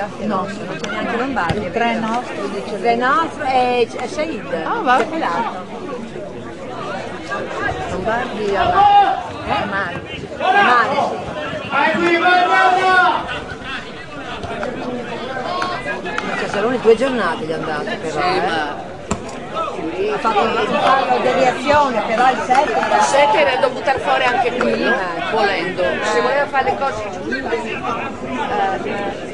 Degli altri? No, non c'è neanche Lombardi. Il tre nostro dice Tre nostro e Said. Ah, va. Lombardi a eh? mare. Sì. Cioè, sono due giornate gli andate però. eh. ha fatto una deviazione, però il 7 era... Il 7 era da buttare fuori anche quello, volendo. Se voleva fare le cose giuste, eh,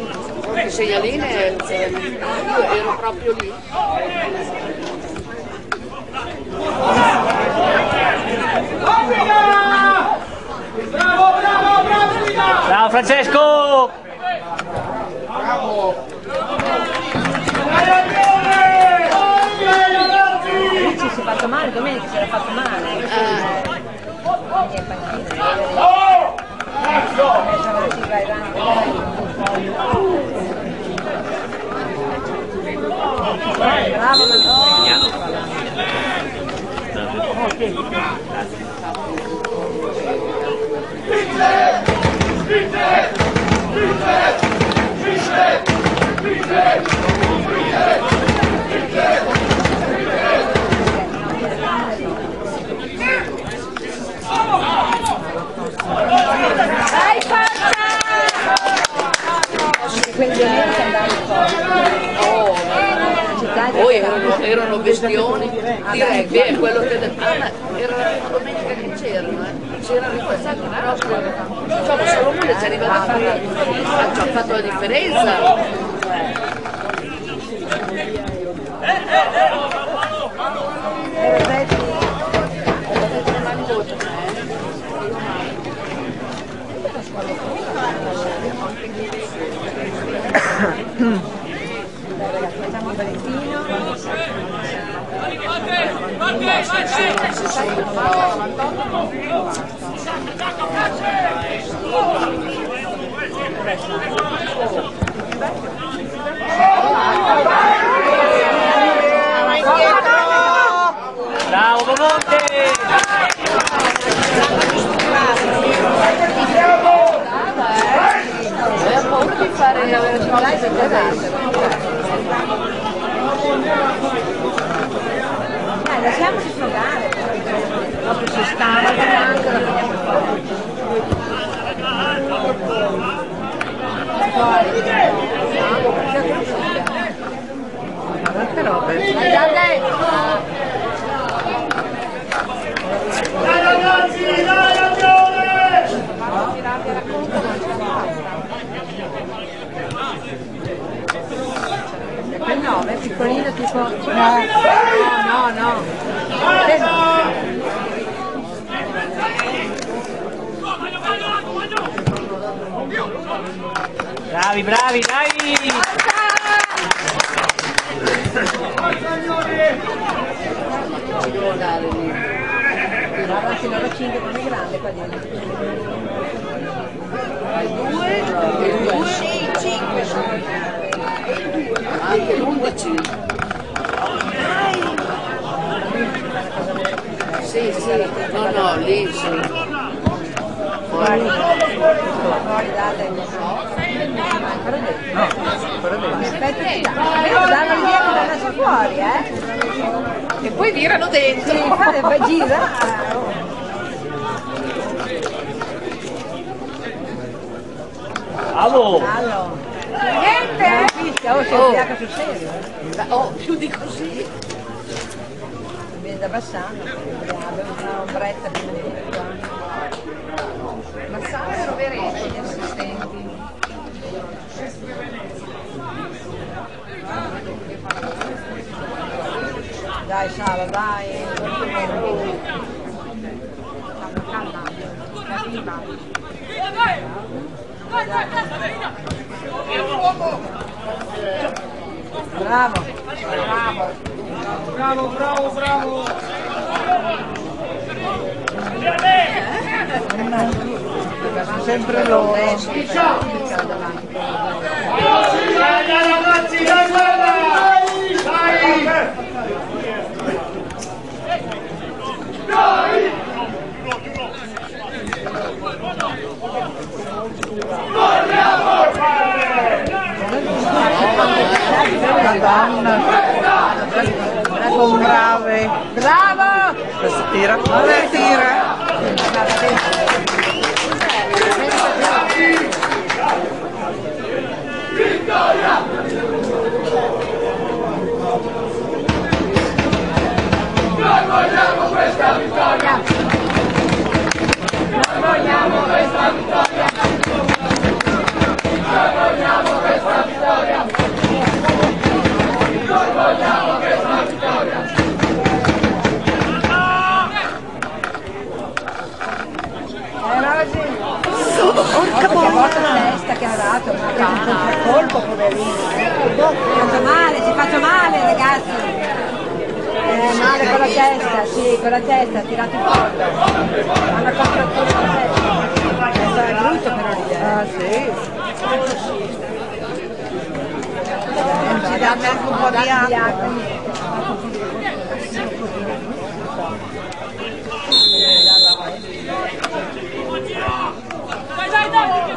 le segnaline, io ero proprio lì. Ciao Francesco! Lui ci si è fatto male, domenica si era fatto male. Quindi è panchina. Adesso avanti, vai avanti. Bravo Matteo. Dai forza! Quindi domenica andare Oh, città di poi erano, erano bestioni di rugby e quello che ah, ma era la domenica che c'erano, eh. c'era ripassato proprio, insomma solo lui ci è arrivato a fare, ha già fatto la differenza. Un Valentino. Bravo Bomonte! Aveva paura di fare la velocità e Dai, lasciamoci sfogare. Proprio si stava anche la. Guardate robe. Dai, dai, dai. E quel 9 piccolino tipo. No, no, no. Eh. Bravi, bravi, dai! Guarda anche loro 5 come grande qua dietro. due, e due, cinque sono. Anche l'11. Sì, sì, no, no, lì sì. Fuori. Fuori date. Ancora dentro. Aspetta che danno via che danno su fuori, eh? E poi virano dentro. Sì, fate, poi gira. Bravo! Allora. Niente? Oh, c'è Oh. ubriaco sul serio. eh. Oh, più di così. Viene da Bassano, abbiamo una ombretta prima di tutto. Ma sai, Rovereto, gli assistenti. Dai Sara, dai. Calma, calma. Bravo. Bravo, bravo, bravo! Sempre loro. Dai ragazzi, dai guarda! Dai! Madonna. Sono brave. Bravo! Respira. Respira. Noi vogliamo questa vittoria! Noi vogliamo questa vittoria! Noi vogliamo questa vittoria! Tira, vabbè tira. Porca volta la testa che ha dato, ma che un contraccolpo poverino. Si faccio male, si faccio male ragazzi. Eh, male con la testa, sì, con la testa, ha tirato in fondo. Ha una contrattura con la testa. È brutto però ridere. Ah sì. Ci dà anche un po' di acqua.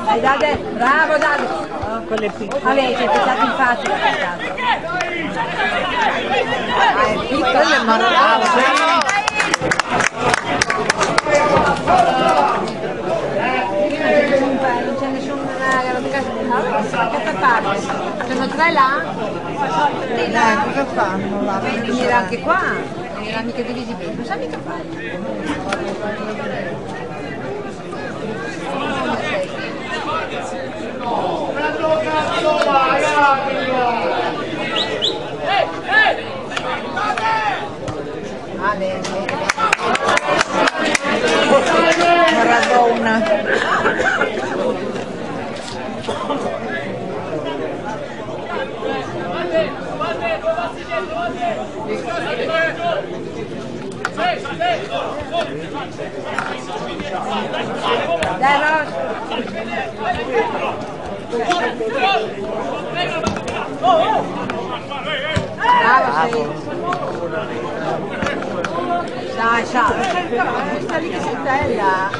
Dai Dade, bravo Dade! Oh, quelle piccole. Vabbè, ci è pensato in pensato. Ah, è piccola, è bravo, Non c'è nessun che parte? Sono tre là? Dai, cosa fanno là? Venire anche qua, non era mica divisi bene, non sa mica fare. Maradona. Dai. Bravo. Dai.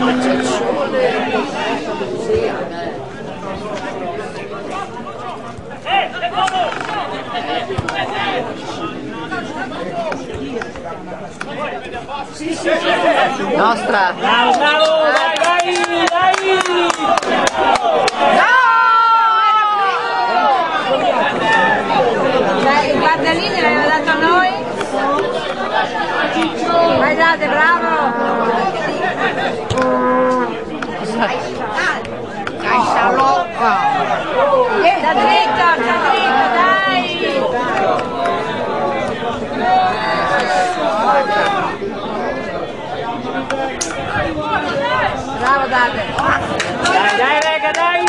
Ma c'è il sole. Sì. Nostra. Bravo, bravo, dai, dai, dai! Dai, il guardalini l'aveva dato a noi? Vai date, bravo! Dai, scialocca! Sta dritto, sta dritto, dai! Bravo Date! Dai, dai, raga, dai!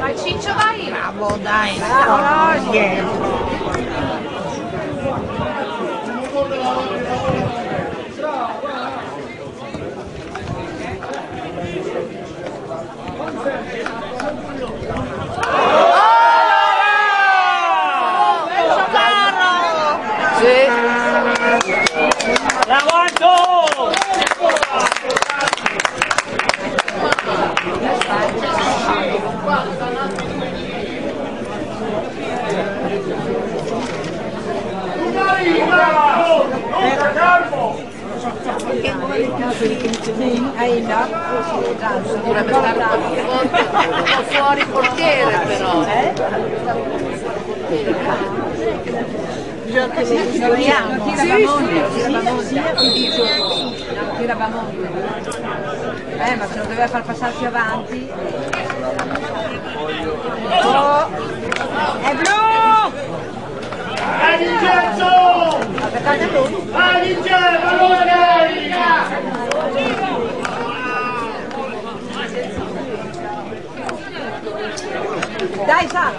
Vai Ciccio, vai! Bravo, dai! Bravo, Rossi! Sì. Bravo Anto! Hai no? Dovrebbe stare un po' fuori, un po' fuori portiere però. giochi Lo tira lo tira Bamonte, lo tira Bamonte. No, lo tira Bamonte. Eh, ma se lo doveva far passare più avanti. Oh, è blu! Vai Vincenzo, pallone! Dai Sara!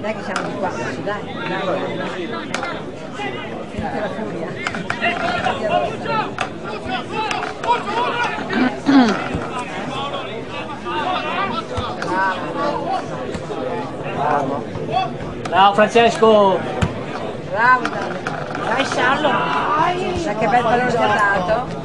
Dai che siamo di qua, dai, dai. Senti la furia. Bravo Francesco! Bravo Dai. Sciallo. Dai che bel pallone ti ha dato.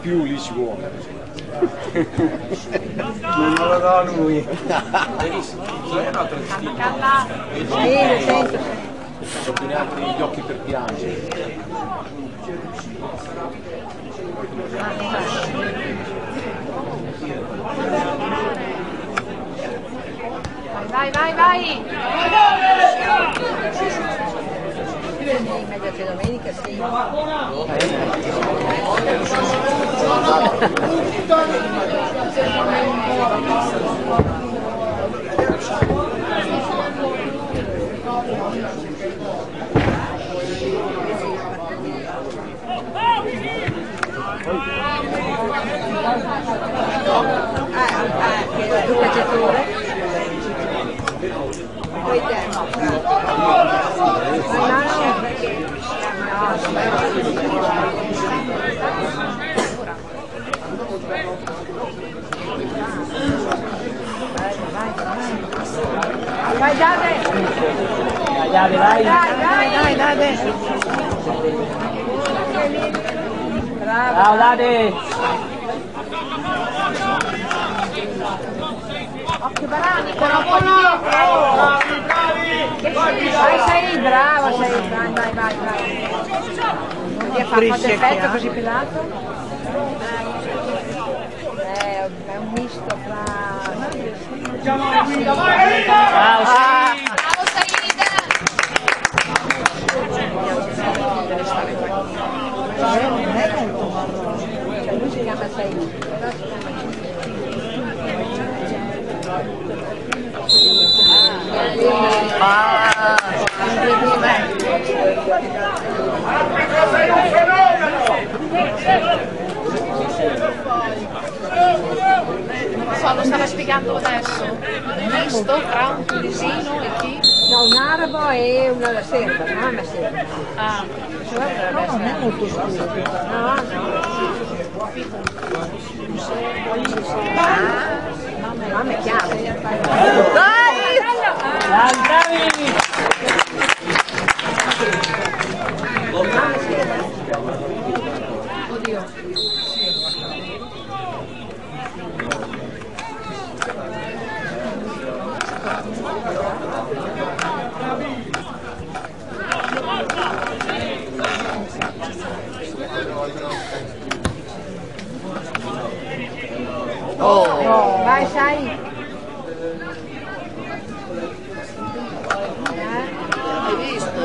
Più lì ci vuole. Non lo do a lui. Sì, lo sento. Sono pieni altri gli occhi per piangere. Vai, vai, vai! In a domenica sì. Ah, ah, che tu che c'è pure. Poi te. Ma no, perché? No, Vai Dade! Dai, Dave, vai! Dai, dai, dai, Dade! Bravo! Ciao Dade! Occhio Barani, però un po' di dietro! Vai, sei bravo, sei vai, vai, vai, vai. Non ti ha fatto effetto così pelato? Eh, è un misto fra... Sì! Bravo Saida! Eh, non è molto marrone. Cioè lui si chiama Said, però si chiama Ah, Non so, lo stava spiegando adesso. Misto tra un tunisino e chi? No, un arabo e una serba, una serba. Ah, No, non è molto scuro. No, no. Mamma, mamma è chiaro. dai! Dai, bravi! Oh, Vai, sai. hai visto?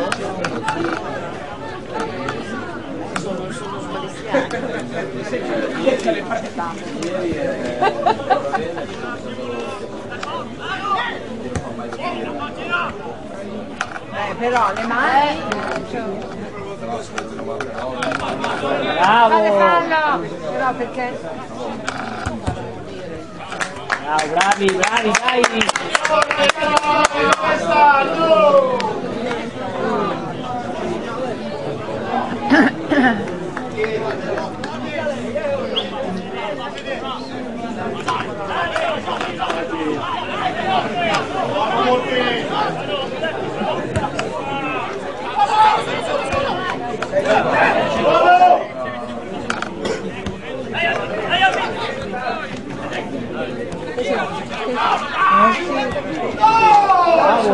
Sono, sono smaliziati. Però le mani... Bravo! Fate fallo! Però perché... Bravo, bravi, bravi, dai! Sono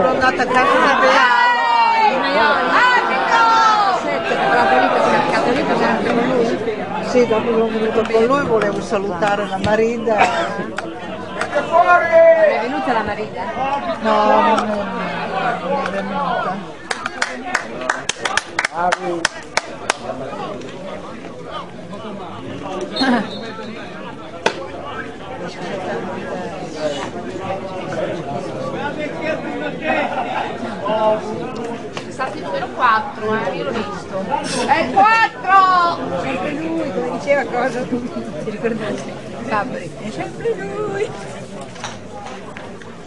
andata a casa da Sì, dopo sono venuto con lui, volevo salutare la Marida. È venuta la marita? No, non è, venuta. È stato il numero 4, eh, io l'ho visto. È il 4! Sempre lui, come diceva cosa? Ti ricordate? Fabri. È sempre lui.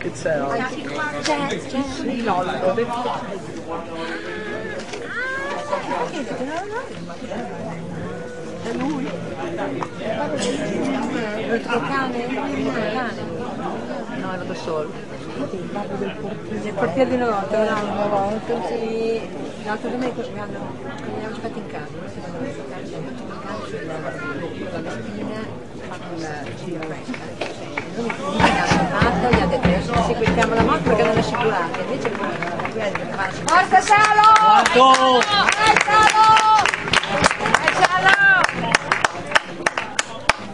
Che c'è oggi? C'è, c'è. Di Lollo. È lui. Il cane? Il tuo cane? No, ero da solo. Nel portiere di una volta, no, una volta. L'altro domenica che hanno, giocato in casa, giocare, abbiamo giocato in casa sulla, sulla spina, fatto la cigaretta. Chiamato, gli ha detto adesso seguiamo la moto perché non è assicurata, invece Forza Salo! Dai Salo! Dai Salo!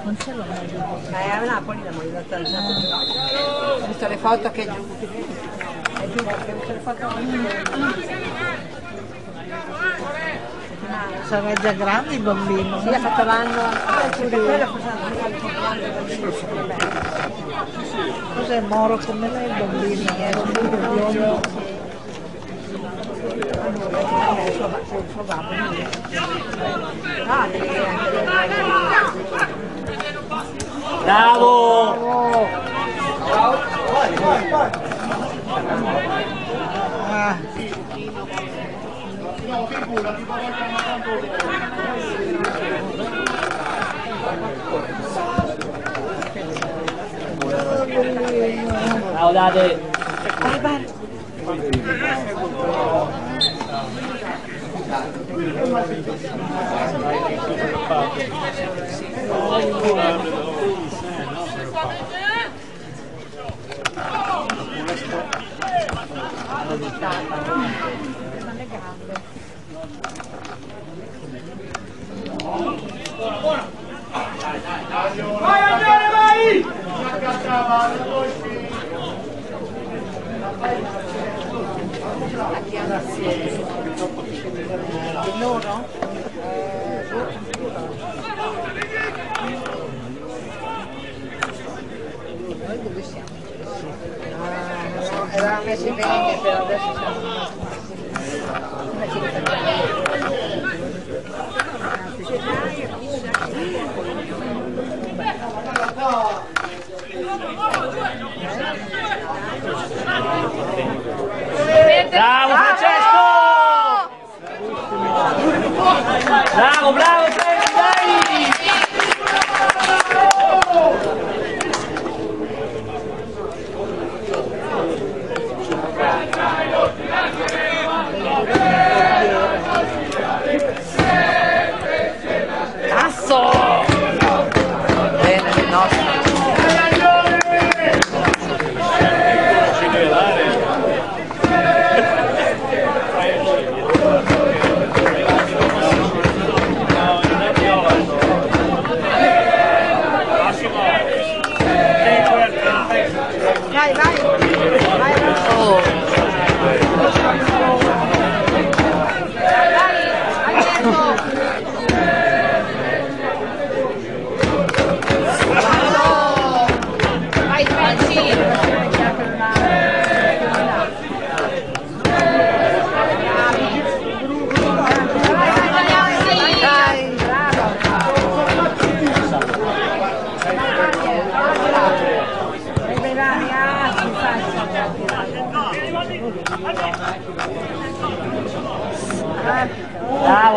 Non mai giù. Eh, a Napoli la moglie da Ho visto le foto che è giù. È giù ho visto le foto. Sarà già grande il bambino. Sì, ha fatto l'anno. Compleanno. Cos'è Moro come lei il bambino? È un bambino suo ba- il No, figura, tipo volta ma tanto. Laudate. Guarda. Thank you. Ciao Dade! Eravamo messi bene, però adesso siamo Bravo, bravo,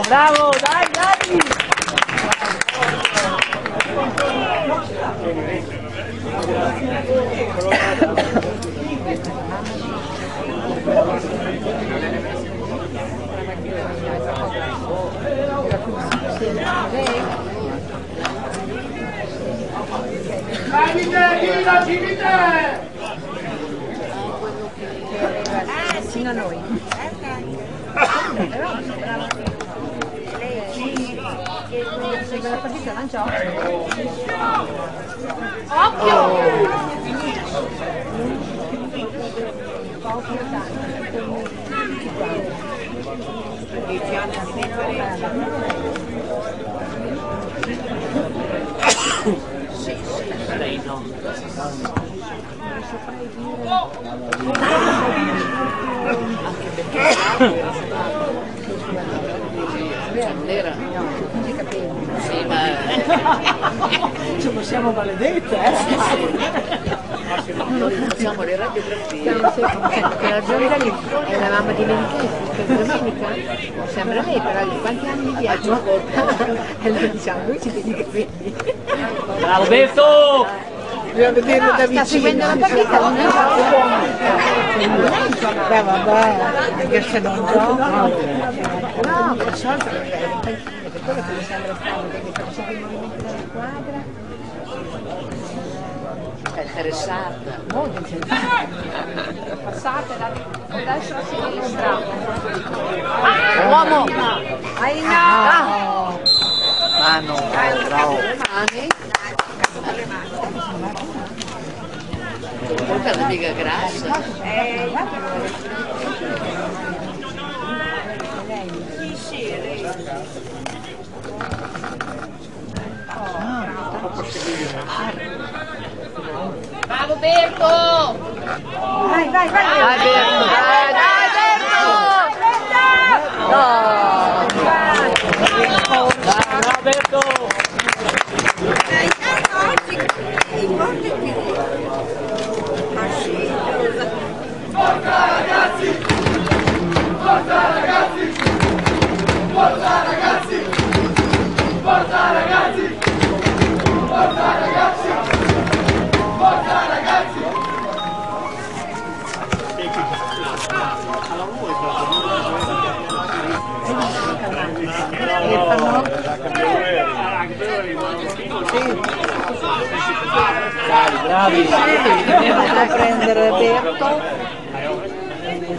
Bravo, bravo, dai, dai! Fino a noi. Segue la partita, non gioca. Lei no. Nera. Sì, ma Ci siamo maledette, eh? noi facciamo le radiografie. Che la giornata lì è la mamma di Menica, per domenica. Sembra lei, però di quanti anni viaggio? E noi diciamo, lui ci vedi i capelli. Bravo! Dobbiamo vederlo da vicino. Sta seguendo la partita, non è Beh, vabbè, che se non gioca. No, per solito quello che mi sembra strano, perché faccio sempre il movimento della squadra. È interessata. Molto interessante. Passate da destra a sinistra. Uomo! Aina! Mano, bravo. Mani. Porca la mica grassa. Bravo Berto! Vai, vai, vai. Dai Berto, dai, dai Berto! No! Bravo Berto! Bravi! Devo prendere Berto.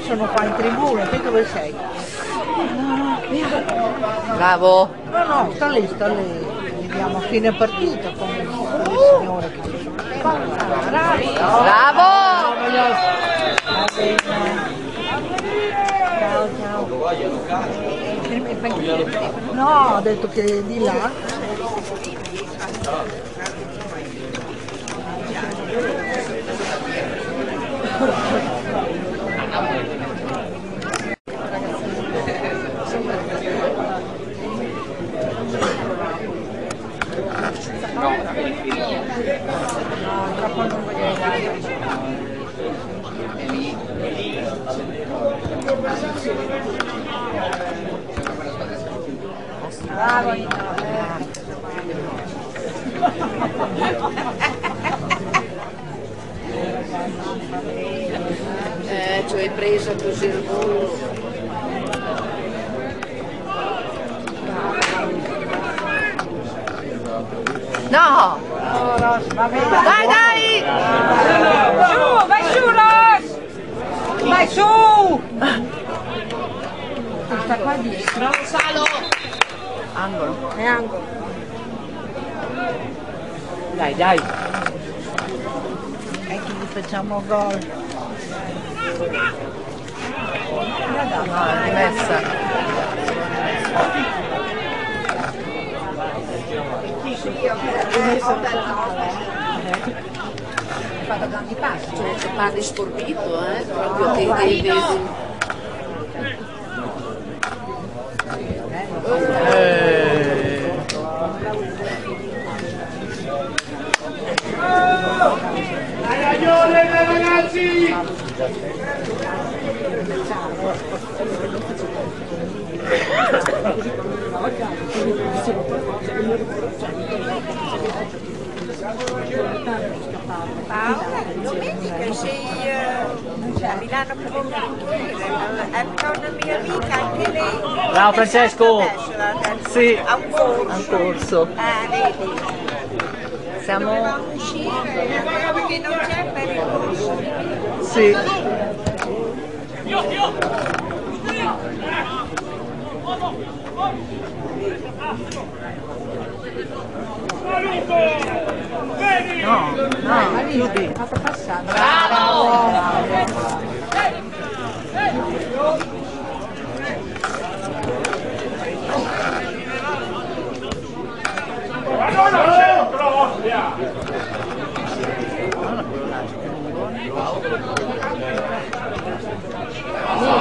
Sono qua in tribuna, te dove sei? Bravo! No, no, sta lì, sta lì. Vediamo a fine partita come il signore che ci sono. Bravo! Ciao, ciao. No, ho detto che di là. Bravo! Eh, ci hai preso così il volo. No! Dai, dai! Su, vai su Ros! Vai su! Sta qua dietro. Bravo Salo! Angolo. È angolo. Dai, dai! E che gli facciamo gol. No, è dimessa. Ha fatto tanti passi. Cioè, parli sforbito, eh? Proprio che devi... Ragazzi! Paola, domenica sei uh, a Milano per è una mia amica, anche lei. Ciao Francesco! Sì, a un corso. Ah, vedi. Siamo usciti. Sì. No, no, chiudi. Fatto passare. Bravo!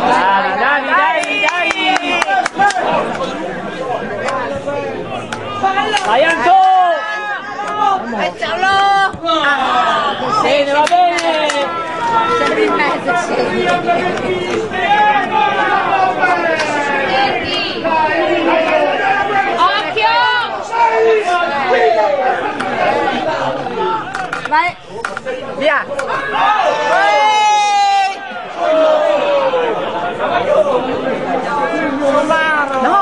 Dai, dai, dai, dai! Vai Anto! Bene, va bene! Sempre in mezzo, sì. Vai. Via! No!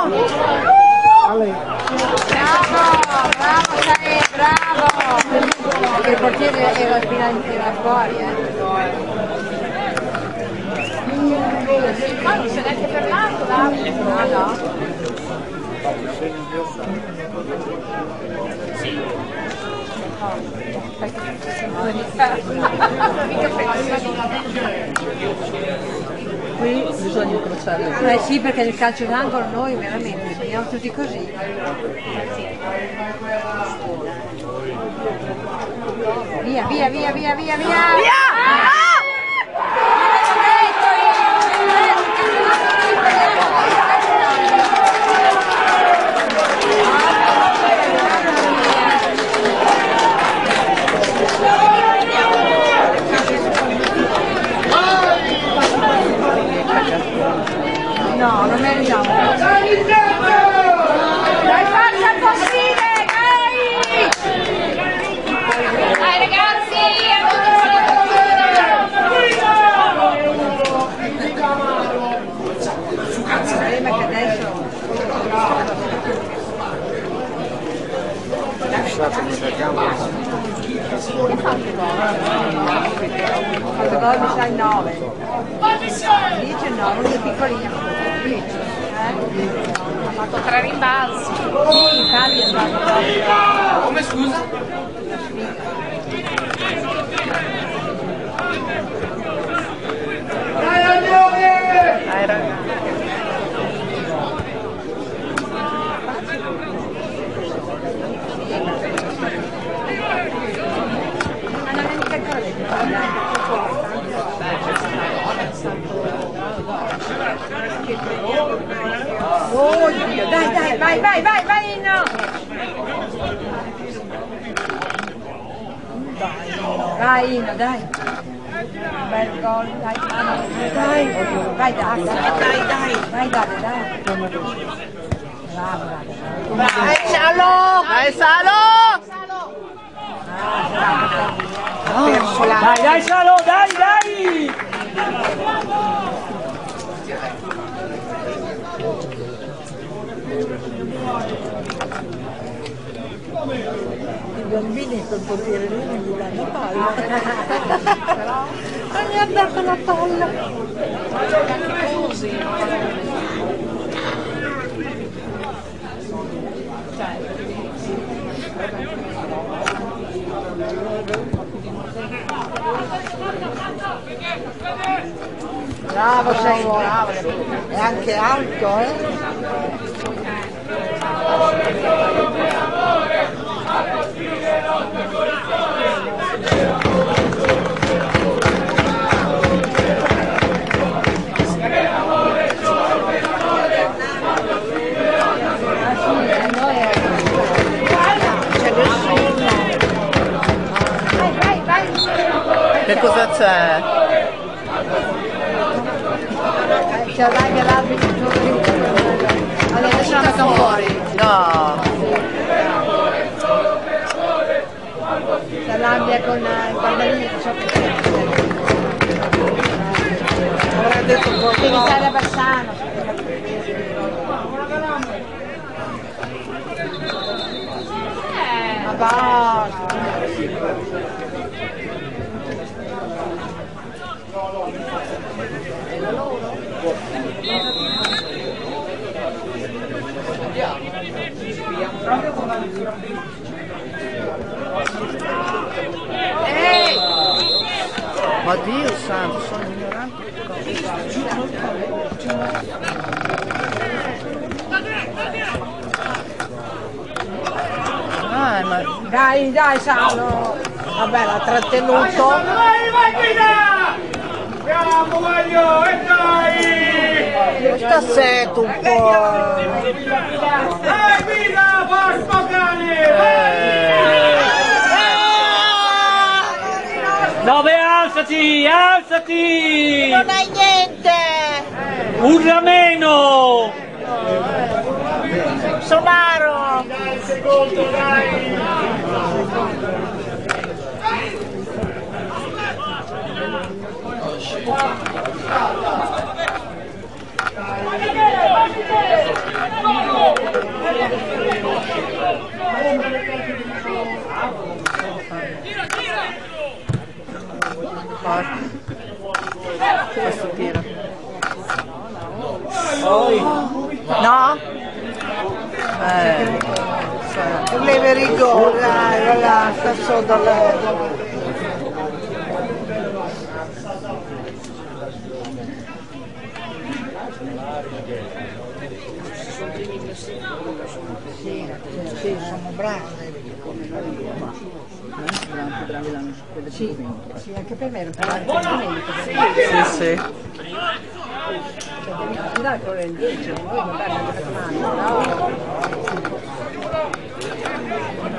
Bravo, bravo, sei bravo. Perché il portiere era fuori, eh. Ma non si è neanche fermato, Davide. No, no. Qui bisogna incrociare. Eh sì, perché nel calcio d'angolo noi veramente finiamo tutti così. Via, via, via, via, via, via! No, Ma basta. Ma Dio santo, sono ignorante. Ah, ma Dai, dai, Salo. Vabbè, l'ha trattenuto. Vai, vai, guida! Andiamo, voglio, e dai! Sta seto un po'. Vai, guida, porco cane! Vai! Dove alzati, alzati! Non hai niente! Urla meno! Sonaro! Questo tiro. No? Eh, Volevi rigore, voilà, sta sotto la... Sì, sono bravi. Sì, sì, anche per me era per domenica. sì, sì. Dai, con il 10, non vuoi guardare la telefonata, no?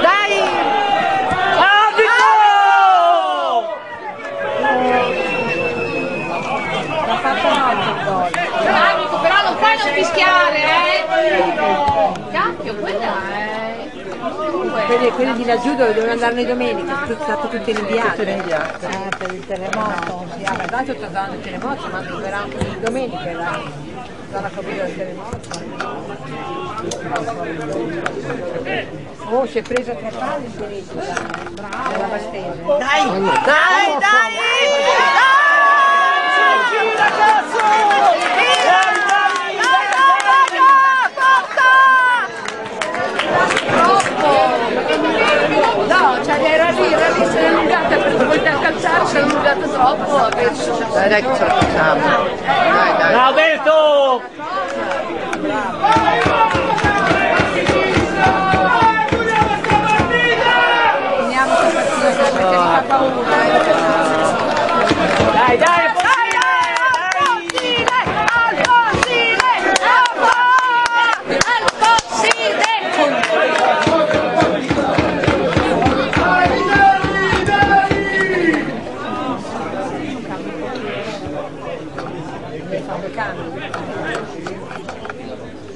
Dai! Arbitro! L'ha fatto oggi il gol. Amico, però non puoi non fischiare, eh! Cacchio, quella è... Comunque... Quelli, quelli di laggiù dove dovevano andare noi domenica, sono state tutte rinviate. Eh, per il terremoto. Sì, ah, ma tanto sto dando il terremoto, ma arriverà anche di domenica la, la coprire del terremoto. Oh, si è presa tre palle il diritto, dai. Bravo, la Bastese. Dai! Dai, dai! No, cioè era lì, era lì, se l'è allungata per voltare a calciare, se l'è allungata troppo, ha perso. Dai, dai, che ce la facciamo. Dai, dai. Alberto! Finiamo questa partita perché mi fa paura. Dai, dai, Deve fare due cambi.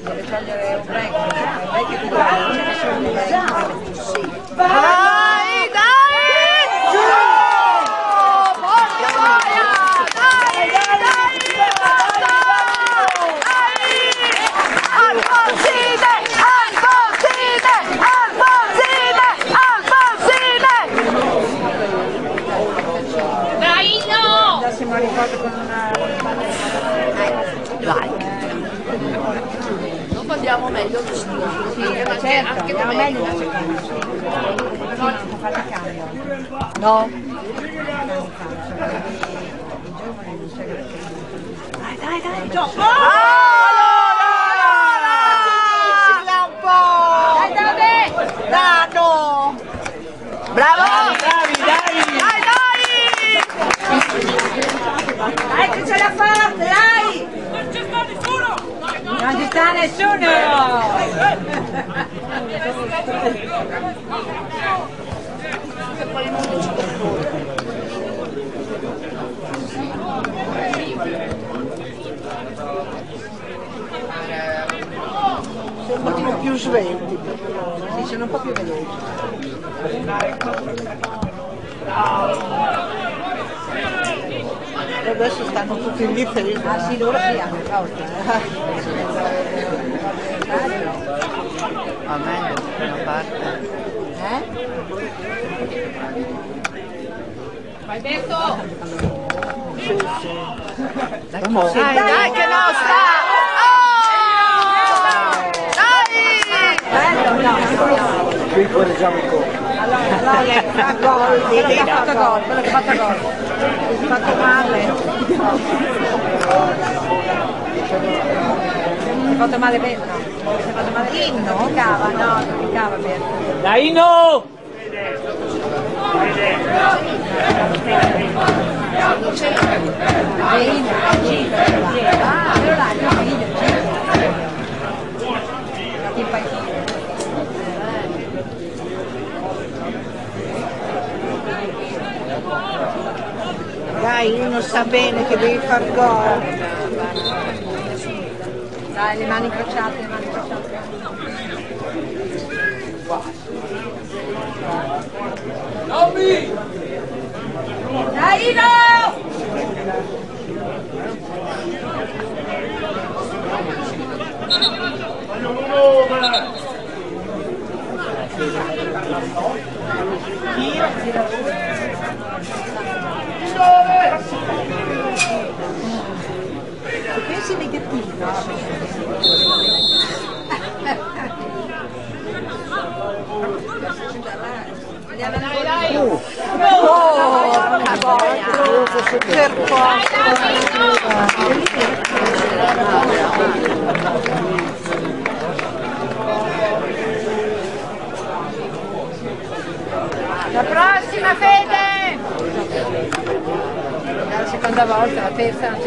Deve togliere un break, un break che ti dà, non ce ne sono due break. Dai, dai! Giù! Porca boia! Dai, dai, basta! Dai! Alfonsine! Alfonsine! Alfonsine! Alfonsine! Dai, no! Adesso me lo ricordo con una... Vai. Dopo andiamo meglio vestiti. Sì, anche, anche, certo, anche andiamo meglio una seconda, sì. Sì, non può fare il cambio. No. Dai, dai, dai, gioco! Silla un po'! Dai, Davide! Dano! Bravo! bravi, dai! Dai, dai! Dai, che ce la fa! Dai! Non ci sta nessuno! Sei un pochino più svelti. Sì, sono un po' più veloci. E adesso stanno tutti lì per il... Ah sì, loro sì, hanno. A me una parte. Eh? Vai Beto! Sì, sì. Dai, dai, che no, sta! Oh! Dai! Bello, no. Qui correggiamo il corpo. Allora, allora, fa gol, quello che ha fatto gol, quello che ha fatto gol. È fatto male. Si è fatto male bene. Si è fatto male bene. Non cava, no, non cava bene. Daino! Gino, Gino. Ah, quello là, figlio, Gino. Il paesino. Dai, uno sa bene che devi far gol. Dai, le mani incrociate, le mani incrociate. Dai, Ino! Se pensi negativo, Dai, dai! Oh, per poco. La prossima Fede! È la seconda volta,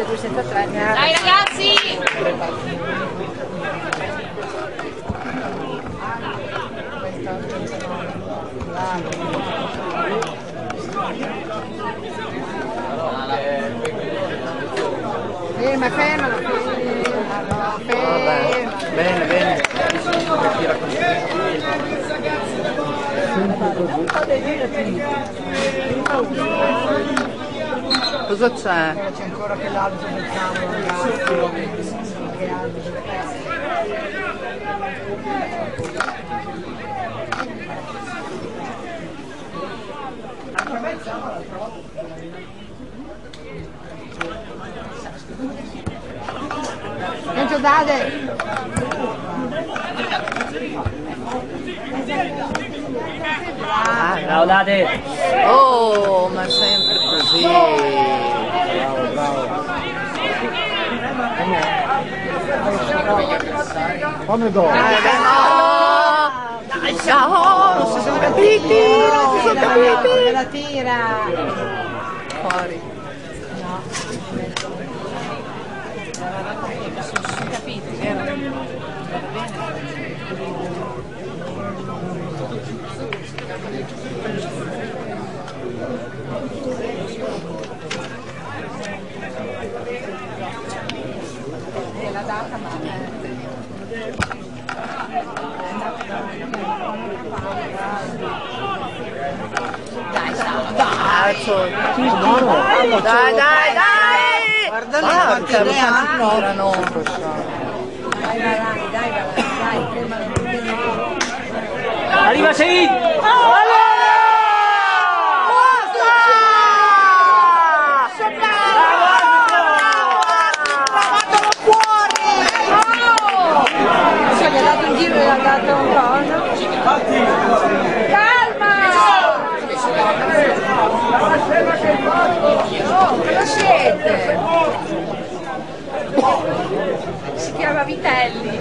la terza non c'è due senza tre. Dai ragazzi! Ferma, ferma, ferma, ferma. Bene, bene. Cosa c'è? C'è ancora quell'altro del cavolo, ragazzi. Enzo Dade! Ciao Dade! Oh, ma sempre così. Come gol. Dai, dai, no! Dai, ciao! Non si sono capiti! Non si sono capiti! La tira! Fuori. L'ha data male. Dai, ciao, dai! Dai, dai, dai! Guarda che ne hanno. tirano. Dai, Valani, dai, Valani, dai, fermalo. Arriva Sein! Adesso gli ha dato un giro e gli ha dato un coso. Calma! Si chiama Vitelli!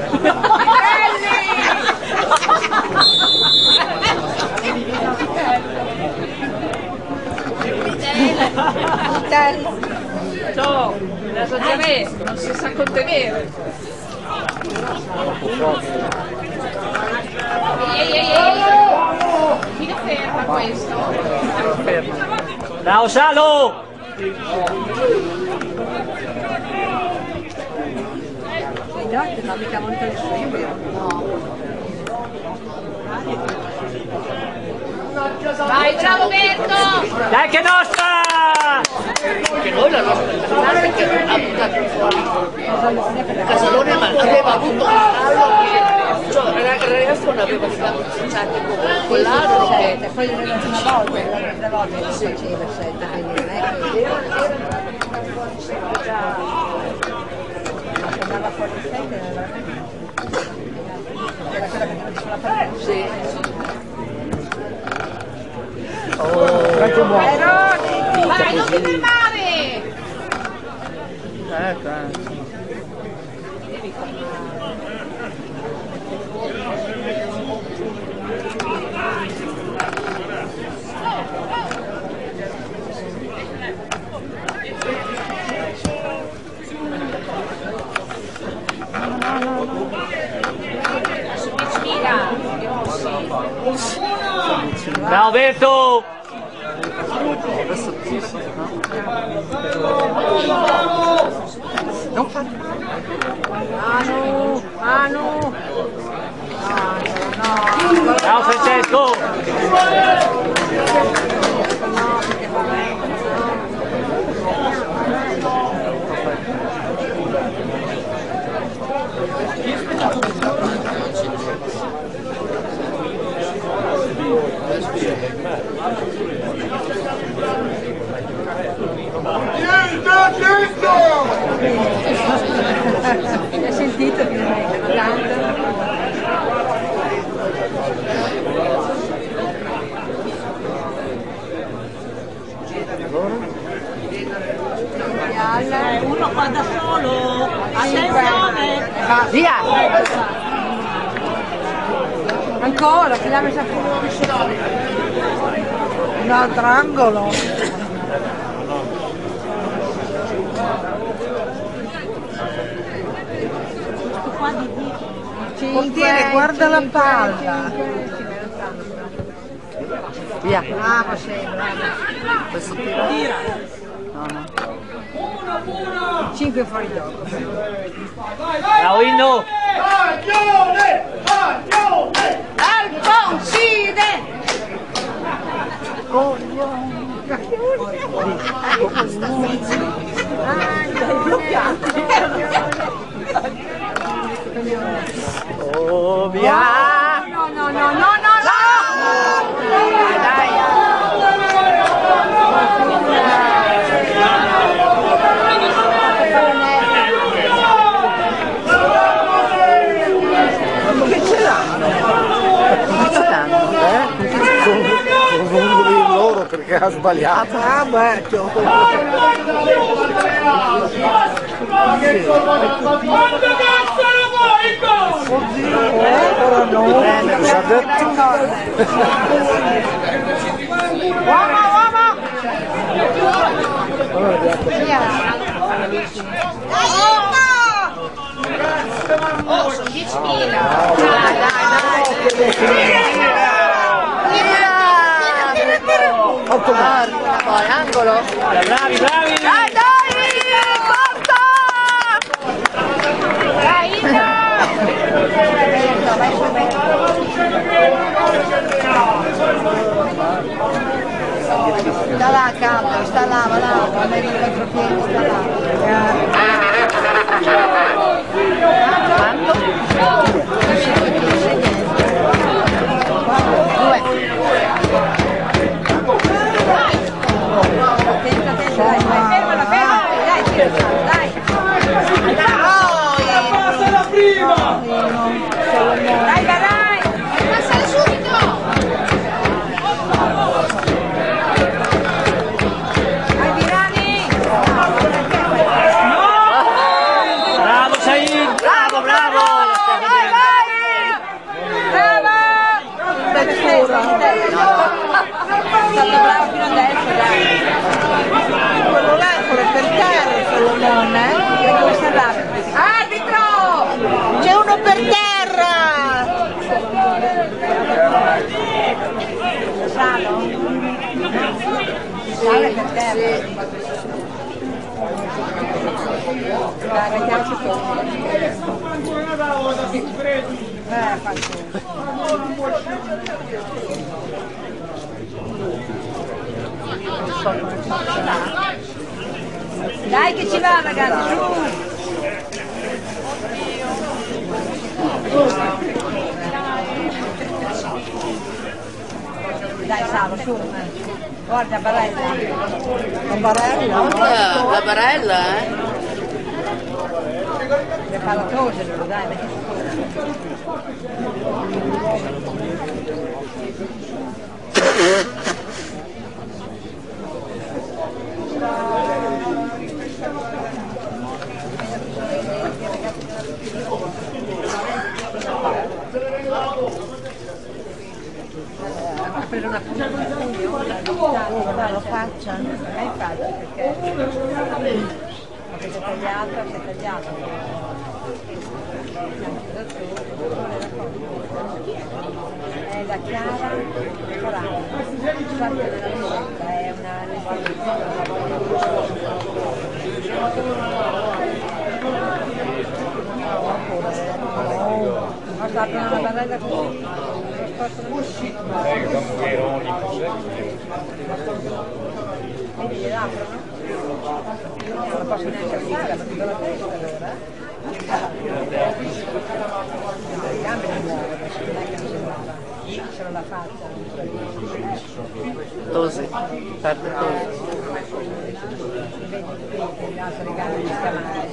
La so già me, non si sa contenere! No. Vai, bravo Berto! Dai che nostra! Che noi la nostra personale che ha buttato fuori Casalone ma aveva avuto un fallo che cioè il ragazzo non aveva stato associato con quell'altro che Sette, poi una volta, una volta si faceva sette, quindi non è che andava fuori sette, era era quella che non sulla palla. sì. Vai, non ti fermare! Bravo Berto! Manu, Manu! Ciao Francesco! Hai sentito che tanto? Uno qua da solo, attenzione! Via! Ancora, che l'ha messa fuori. Un altro angolo. Portiere, guarda la palla. Via. Bravo, sei bravo. Questo tira. 5 fuori gioco. Bravo Inno! Aglione! Aglione! Alfonside! Oh via! No, no, no, no, no, no! Dai, Che ce l'hanno? Che ce l'hanno? Non lo dire loro perché ha sbagliato. Ah, beh, cioè, Quando cazzo lo vuoi il gol? Eh? Oh, sono 10.000! Poi angolo. Bravi, bravi! Dai dai! Porta! Sta là, cambio, sta là, va là, quando è il contropiede, sta là. Attenta, Salo? Sale per terra. Dai, mettiamoci sopra. Eh, faccio. Dai che ci va ragazzi, su! Dai Salo, su! Guarda Barella! La barella? La, la barella, eh? Preparatose, dai, metti su. Ha preso una pugno, la lo faccia? Non è facile perché avete tagliato, è tagliato. È la chiara infatti nella ricetta è una Ho fatto una barella così, Le? Non posso neanche alzare, ma tutta la testa allora. Le gambe le muove, non è che non si muova. Solo la faccia. Tosi, perde tosi. Vedi gli altri gambe di scamare.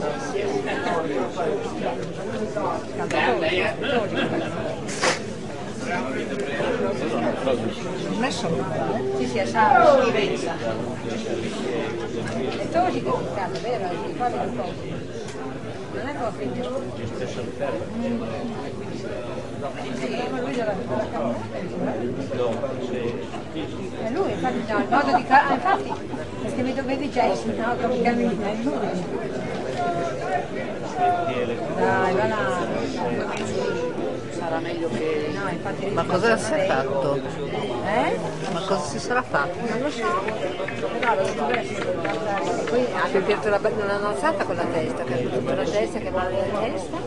Non è solo male. Sì, sì, è sano, schifezza. E tosi che toccate, vero? I quali di tosi. Non è proprio Sì, ma lui della della camminata, È lui, infatti, no, il modo di ah, infatti, perché mi dovevi Jesse, no, come cammina, è lui. Dai, va là. Sarà meglio che... No, infatti Ma cosa si è fatto? Eh? Ma cosa si sarà fatto? Non lo so. Però lo dovresti. Poi ha tirato la non l'hanno alzata con la testa, che ha tutta la testa, che va la testa.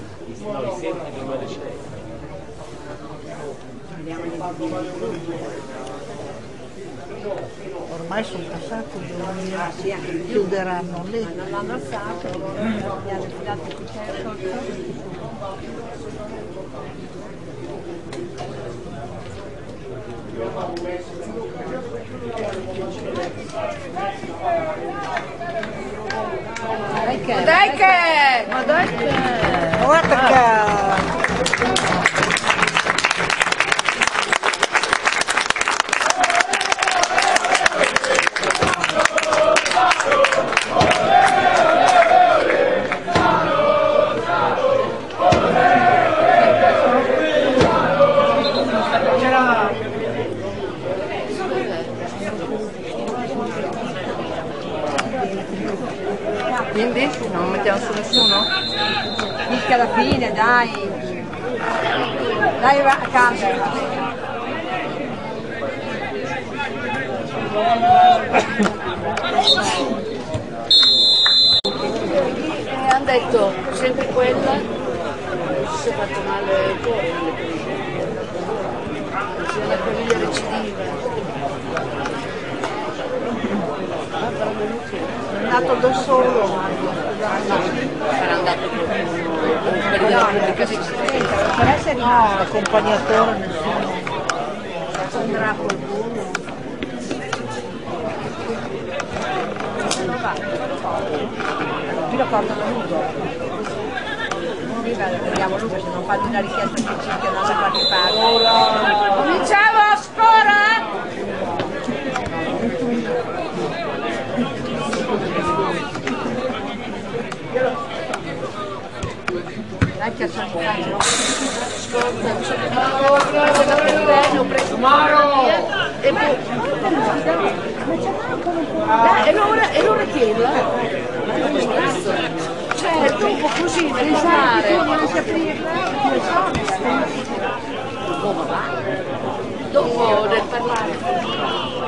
Ormai sono passati anni, Ah, sì, chiuderanno lì. Non l'hanno alzato, gli hanno filato il cucchiaio sotto. Dai che? Dai che! Ma dai che! Guarda che... Quindi non mettiamo su nessuno? Fischia alla fine, dai. Dai, va, cambia. E hanno detto sempre quella, si è fatto male il cuore nelle caviglie. C'è la caviglia recidiva. È nato da solo. Sarà andato con un periodo che si Per essere No, accompagnatore nessuno. un drappo il culo. Qui lo portano nudo. Vediamo lui se non fate una richiesta specifica non sa qualche parte. Cominciamo a scuola! Dai che sono faccio. ho preso e poi e allora, e allora chiedila cioè dopo così parlare dopo nel parlare eh,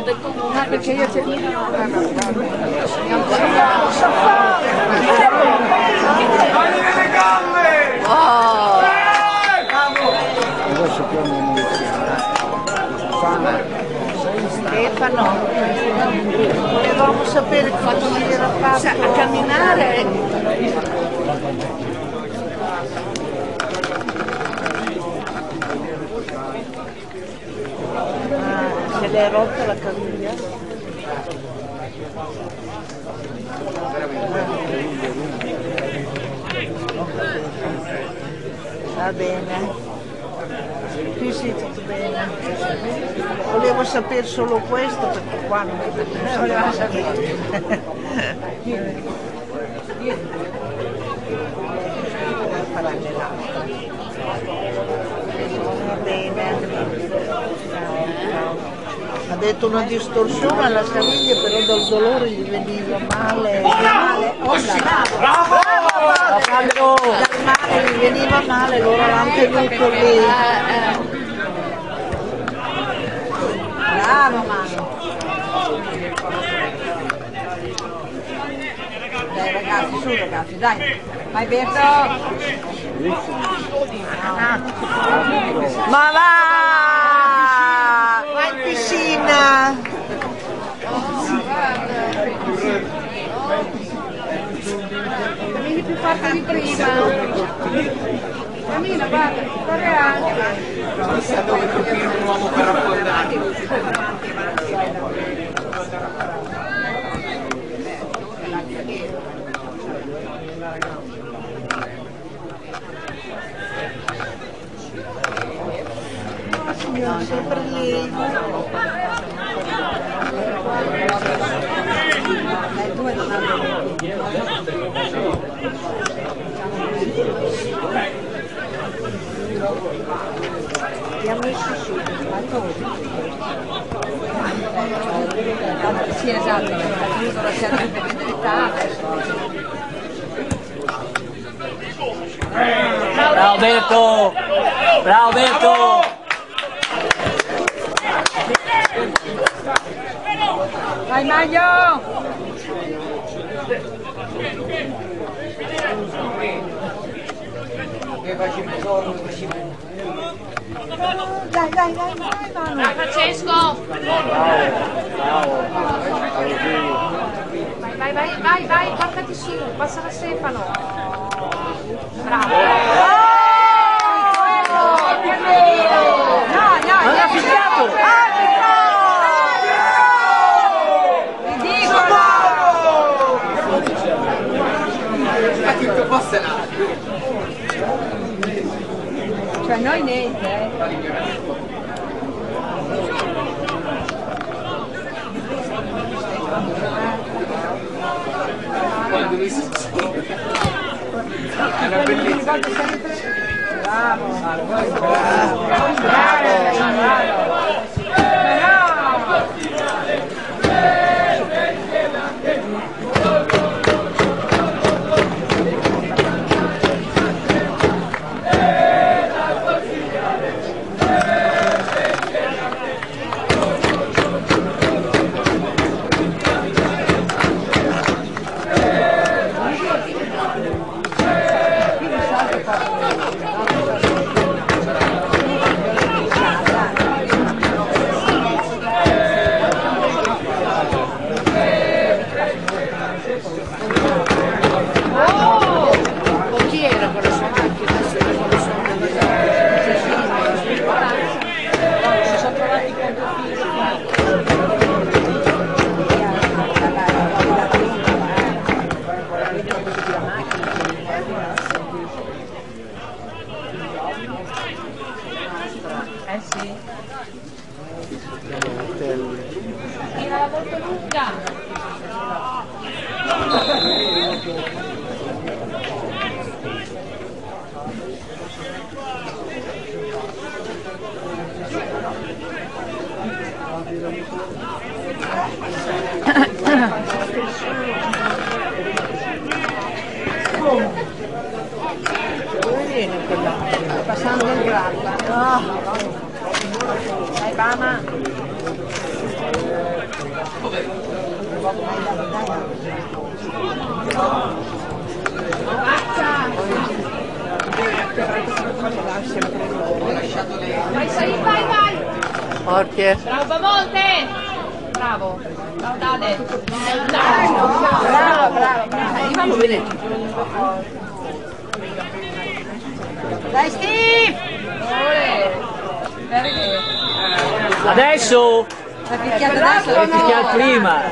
ho detto Ah, perché io c'è... Tagliate le gambe! Oh, Adesso piano inizia. Stefano, volevamo sapere si era fatto. sa, a camminare Se l'è rotta la caviglia? Va bene. Sì, sì, tutto bene. Volevo sapere solo questo perché qua non mi voleva sapere. Faranno l'acqua. Va bene. Ha detto una distorsione alla caviglia, però dal dolore gli veniva male. male. Oh, bravo! Alessandro! Dal male gli veniva male, loro l'hanno tenuto lì. Bravo Manu. Dai ragazzi, su ragazzi, dai. Vai Berto. Ma va! Vai in piscina! Cammini più forte di prima. Cammina, guarda, corre anche. Chissà dove colpire un uomo per raffondare. Signore, sempre lì. Dai, due non hanno Li ha messi su. Sì, esatto, ha chiuso la verità adesso. Bravo Berto! Bravo Berto! Vai Maglio! Dai, dai, dai, dai. Dai Francesco. Vai, vai, vai, vai, vai, portati su, passa da Stefano. Bravo. No, no, Non ha fischiato! ridicolo! Ma tutto fosse là. Cioè noi niente, eh. Quando mi succede. Era bellissimo. o Passando il grado. Ah, Dai, Bama. Vai, Said, vai, vai! Porche. Bravo, Monte! Bravo! Dale! Dai! Bravo, bravo, bravo. Fanno bene. Dai Steve! Adesso! L'ha picchiato adesso? Devi picchiare prima!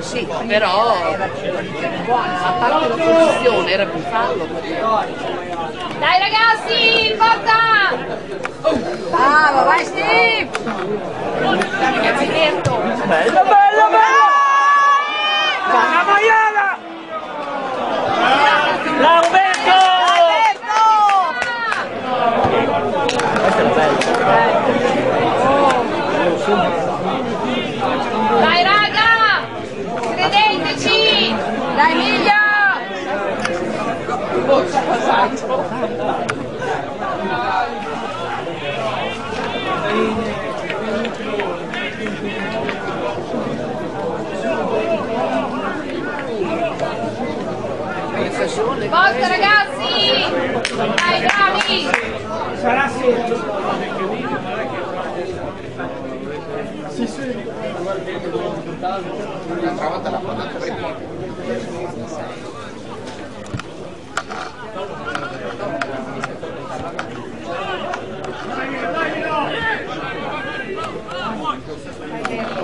Sì, però a parte la posizione era più fallo. Dai ragazzi, forza! Bravo, vai Steve! Bella, bella, bella! Una maiala! Bravo Roberto! Questo è bello. Dai raga! Credeteci! Dai Emilio! Forza ragazzi! Dai bravi! Sarà sì.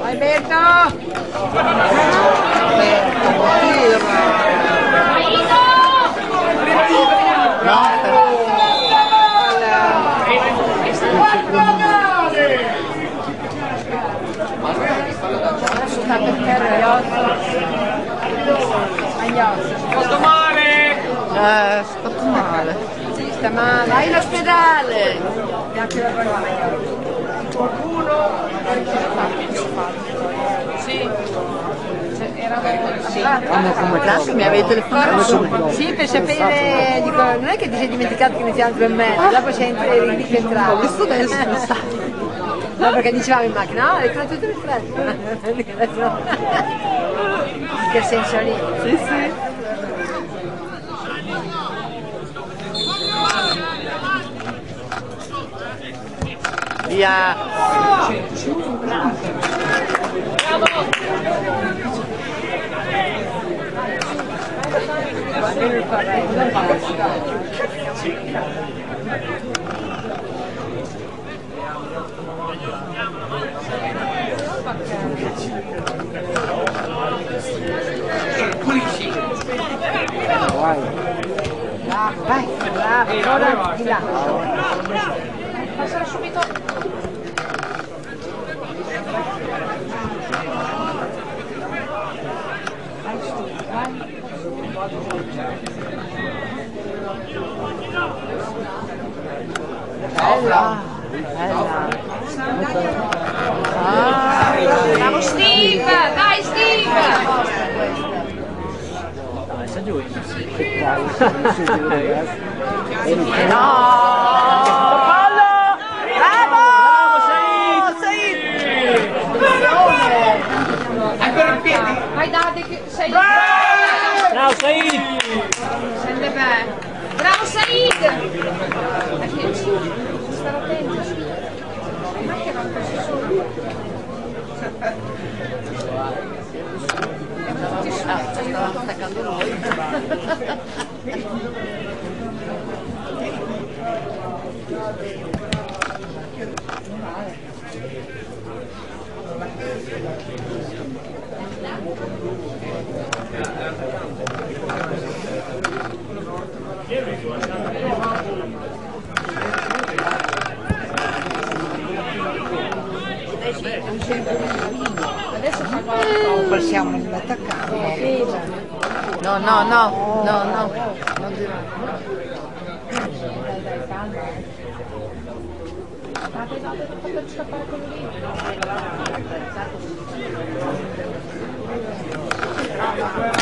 Vai Berto! Aiuto! Sta per terra gli ossi. Agli ossi. Fatto male! Eh, fatto male. Sì, sta male. Vai in ospedale! Neanche la guardia. Sì. Come Tanto mi avevi telefonato. Sì, per sapere, dico, non è che ti sei dimenticato che iniziamo due e mezza, dopo sei lì che entravi. Questo adesso non sa. No, perché dicevamo in macchina, no, le tre tutte le tre. In che senso lì? Sì, sì. Via. Bravo, vai, bravo, ora di là. Passare subito. Bravo Steve! Dai Steve! Messa giù. No! Palla! Bravo! Said! Ancora in piedi! Vai Dade che sei... Bravo Said! Sente bene. Bravo Said! Stare attenti. Ma che non pensi solo? Ah, ci stavamo attaccando noi. Passiamo nell'attaccare. No, no, no, no, no. Non dirò.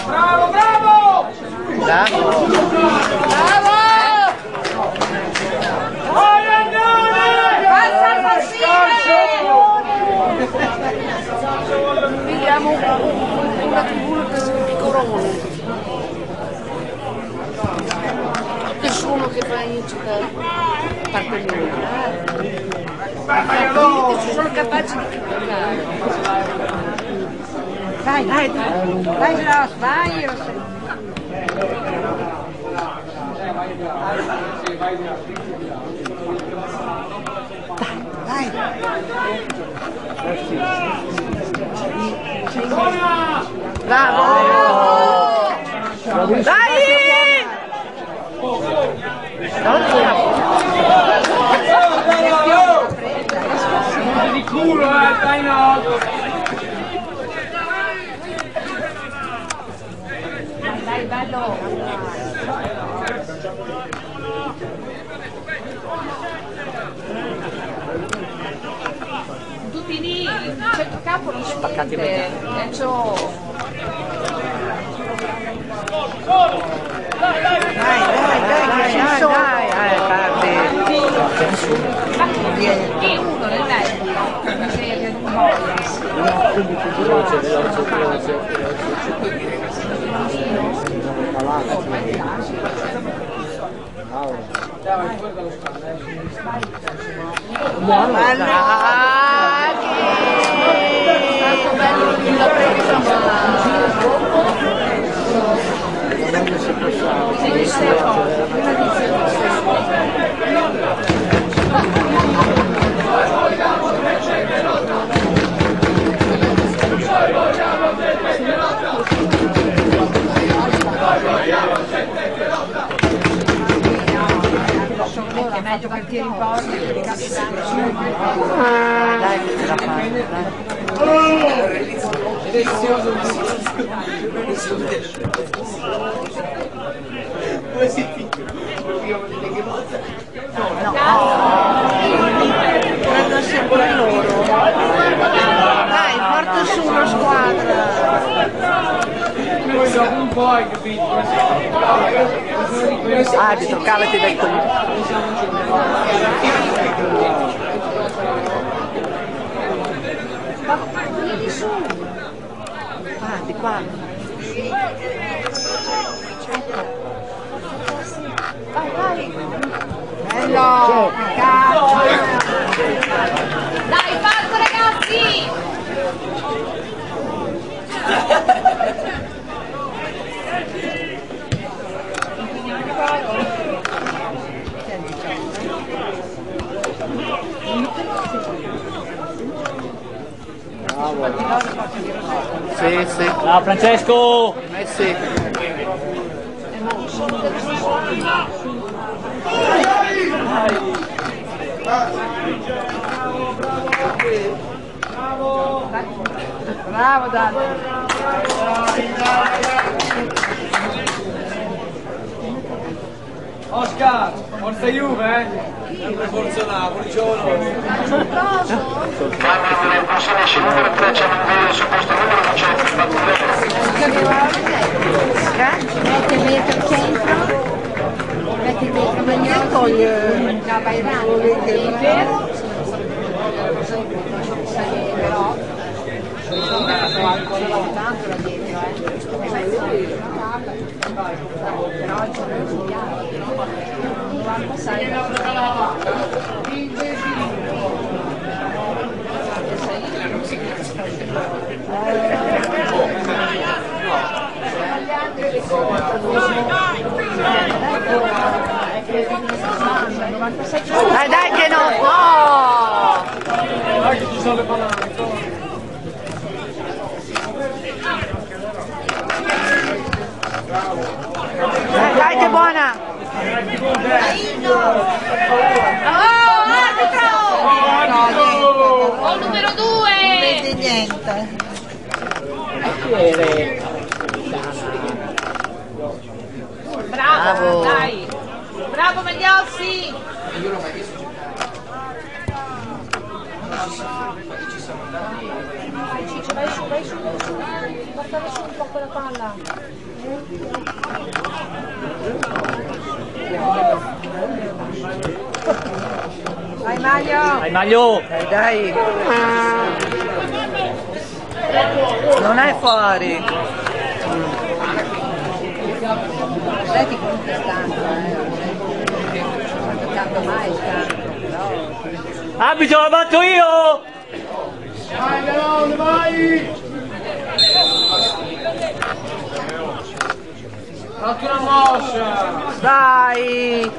Bravo, bravo! Bravo! Vai Vediamo una tribuna che si piccolone. Nessuno che va in città a parte. Eh. Cioè, ci sono capaci di criticare. Vai, vai, vai, Giros, vai, Giros. Dai, dai. Bravo! Dai! Dai, bello. Lì, il centrocampo non c'è niente. Eh, c'ho- Dai, dai, dai! Dai, dai, Cardi. Lì uno nel mezzo. Veloce, veloce, veloce, veloce. Francesco! Dai, dai, che no! No! Dai che ci sono le banane. Dai, dai, che buona! Oh, arbitro! Oh, numero due! Vedi niente. Bravo, Bravo. dai! Bravo Magliossi! Vai Ciccio, vai su, vai su, vai su. Portare su un po' quella palla. Vai Maglio. Vai Maglio! Dai, dai. Non è fuori. Atletico comunque stanco, eh. Tanto mai sta. Arbitro, la batto io! Vai, Galone, vai! Fatti una mossa! Dai!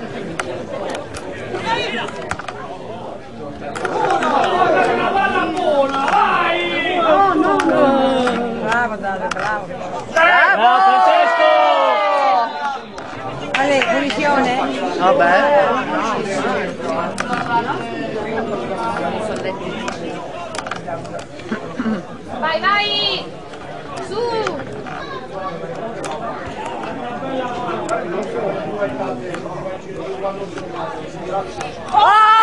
Bravo Dario, bravo. Francesco! Ale, punizione? Vabbè. Vai, vai! Su! Oh,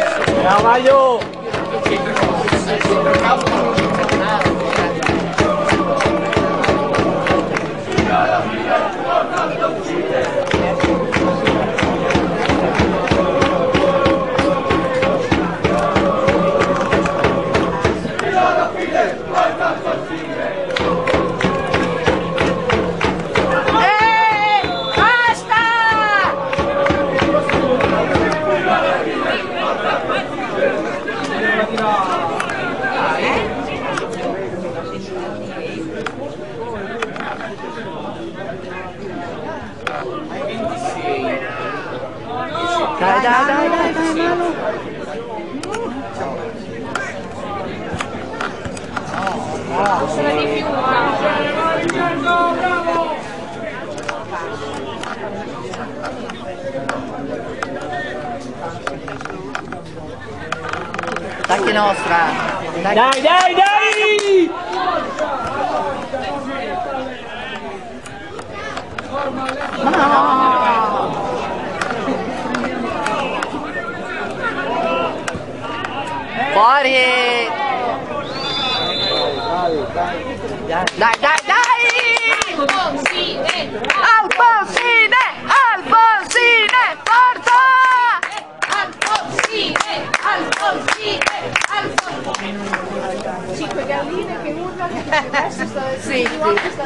dai! Dai nostra. Dai. Dai, dai, dai! Fuori! Dai, dai, dai! Alfonsine! Alfonsine! Alfonsine! Forza! Alfonsine! Alfonsine! Galline che urlano adesso sta Sì, un po'.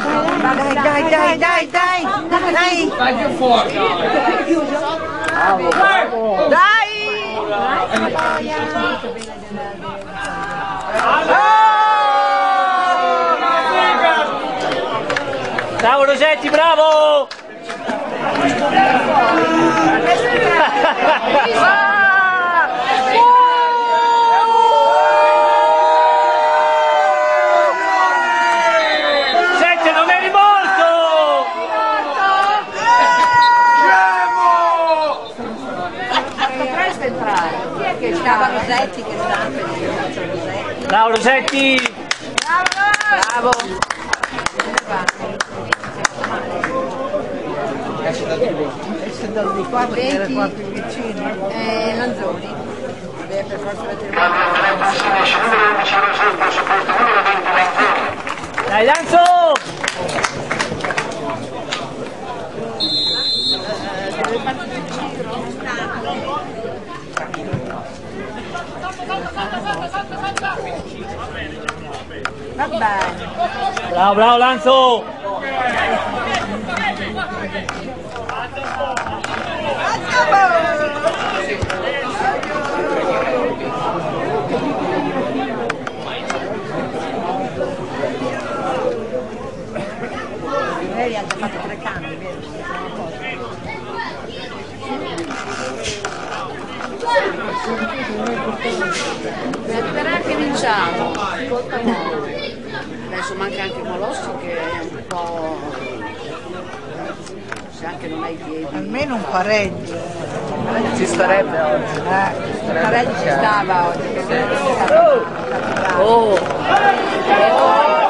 Dai, dai, dai, dai, dai! Dai! Dai più forte! Dai! Bravo Rosetti, bravo! Senti, non eri morto! Potreste entrare. Stava Rosetti che sta per il Rosetti? Bravo Rosetti! Bravo! Esce da di qua perché era qua più vicino. Eh, Lanzoni. Deve per forza vedere. Dai Lanzo! Va bene. Bravo, bravo Lanzo. Ieri già fatto tre cambi, vero? Sì. Arriverà anche Vinciano, colpa nuova manca anche Molossi che è un po'... se anche non hai i piedi. Almeno un pareggio. Ci starebbe oggi. Il pareggio ci stava oggi. perché Oh! Bravo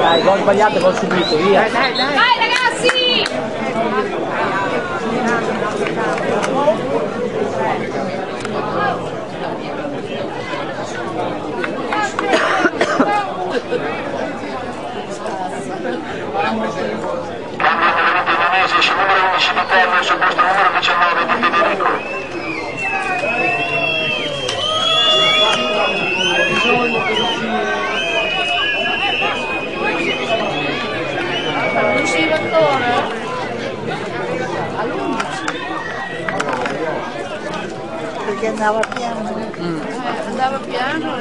Dai, gol sbagliato, gol subito, via. Vai ragazzi! Indonesi, numero 11 di Terno, sul posto numero 19 di Federico. Non si ancora? Perché andava piano. Eh, andava piano.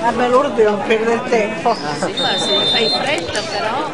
Vabbè, loro devono perdere tempo. Sì, ma se fai fretta però.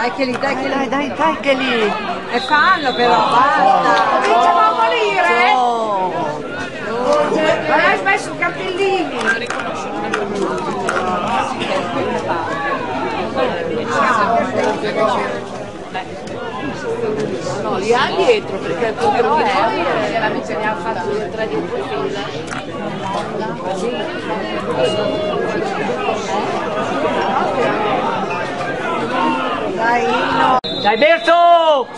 Dai che lì, dai che lì. dai, dai che lì. E fallo però, basta. Cominciamo a morire! Oh. Ma hai smesso i cartellini! No, li ha dietro perché noi eh, ce ne ha fatto tre dietro fila. Dai, no. Dai Berto!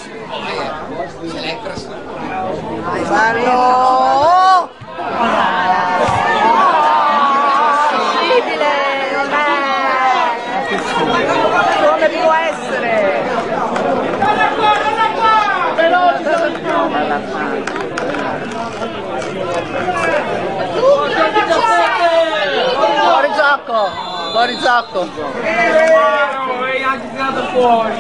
Fallo. Possibile, non è. Come può essere? Fuori gioco, fuori gioco. Tirato fuori.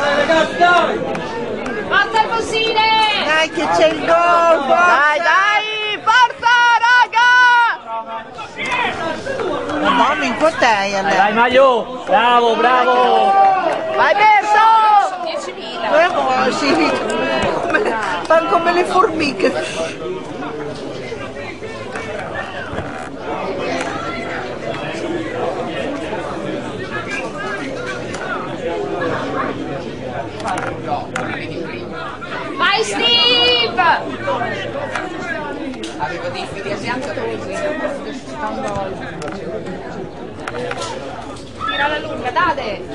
Dai ragazzi, dai! Forza il! Dai che c'è il gol! Dai, dai, forza raga! Madonna, in Dai, allora? dai Maglio! Bravo, bravo! Vai verso! 10.000! Bravo, sì. Come- Fanno come le formiche. Vai Steve! Avevo dei fili asiatici. Tira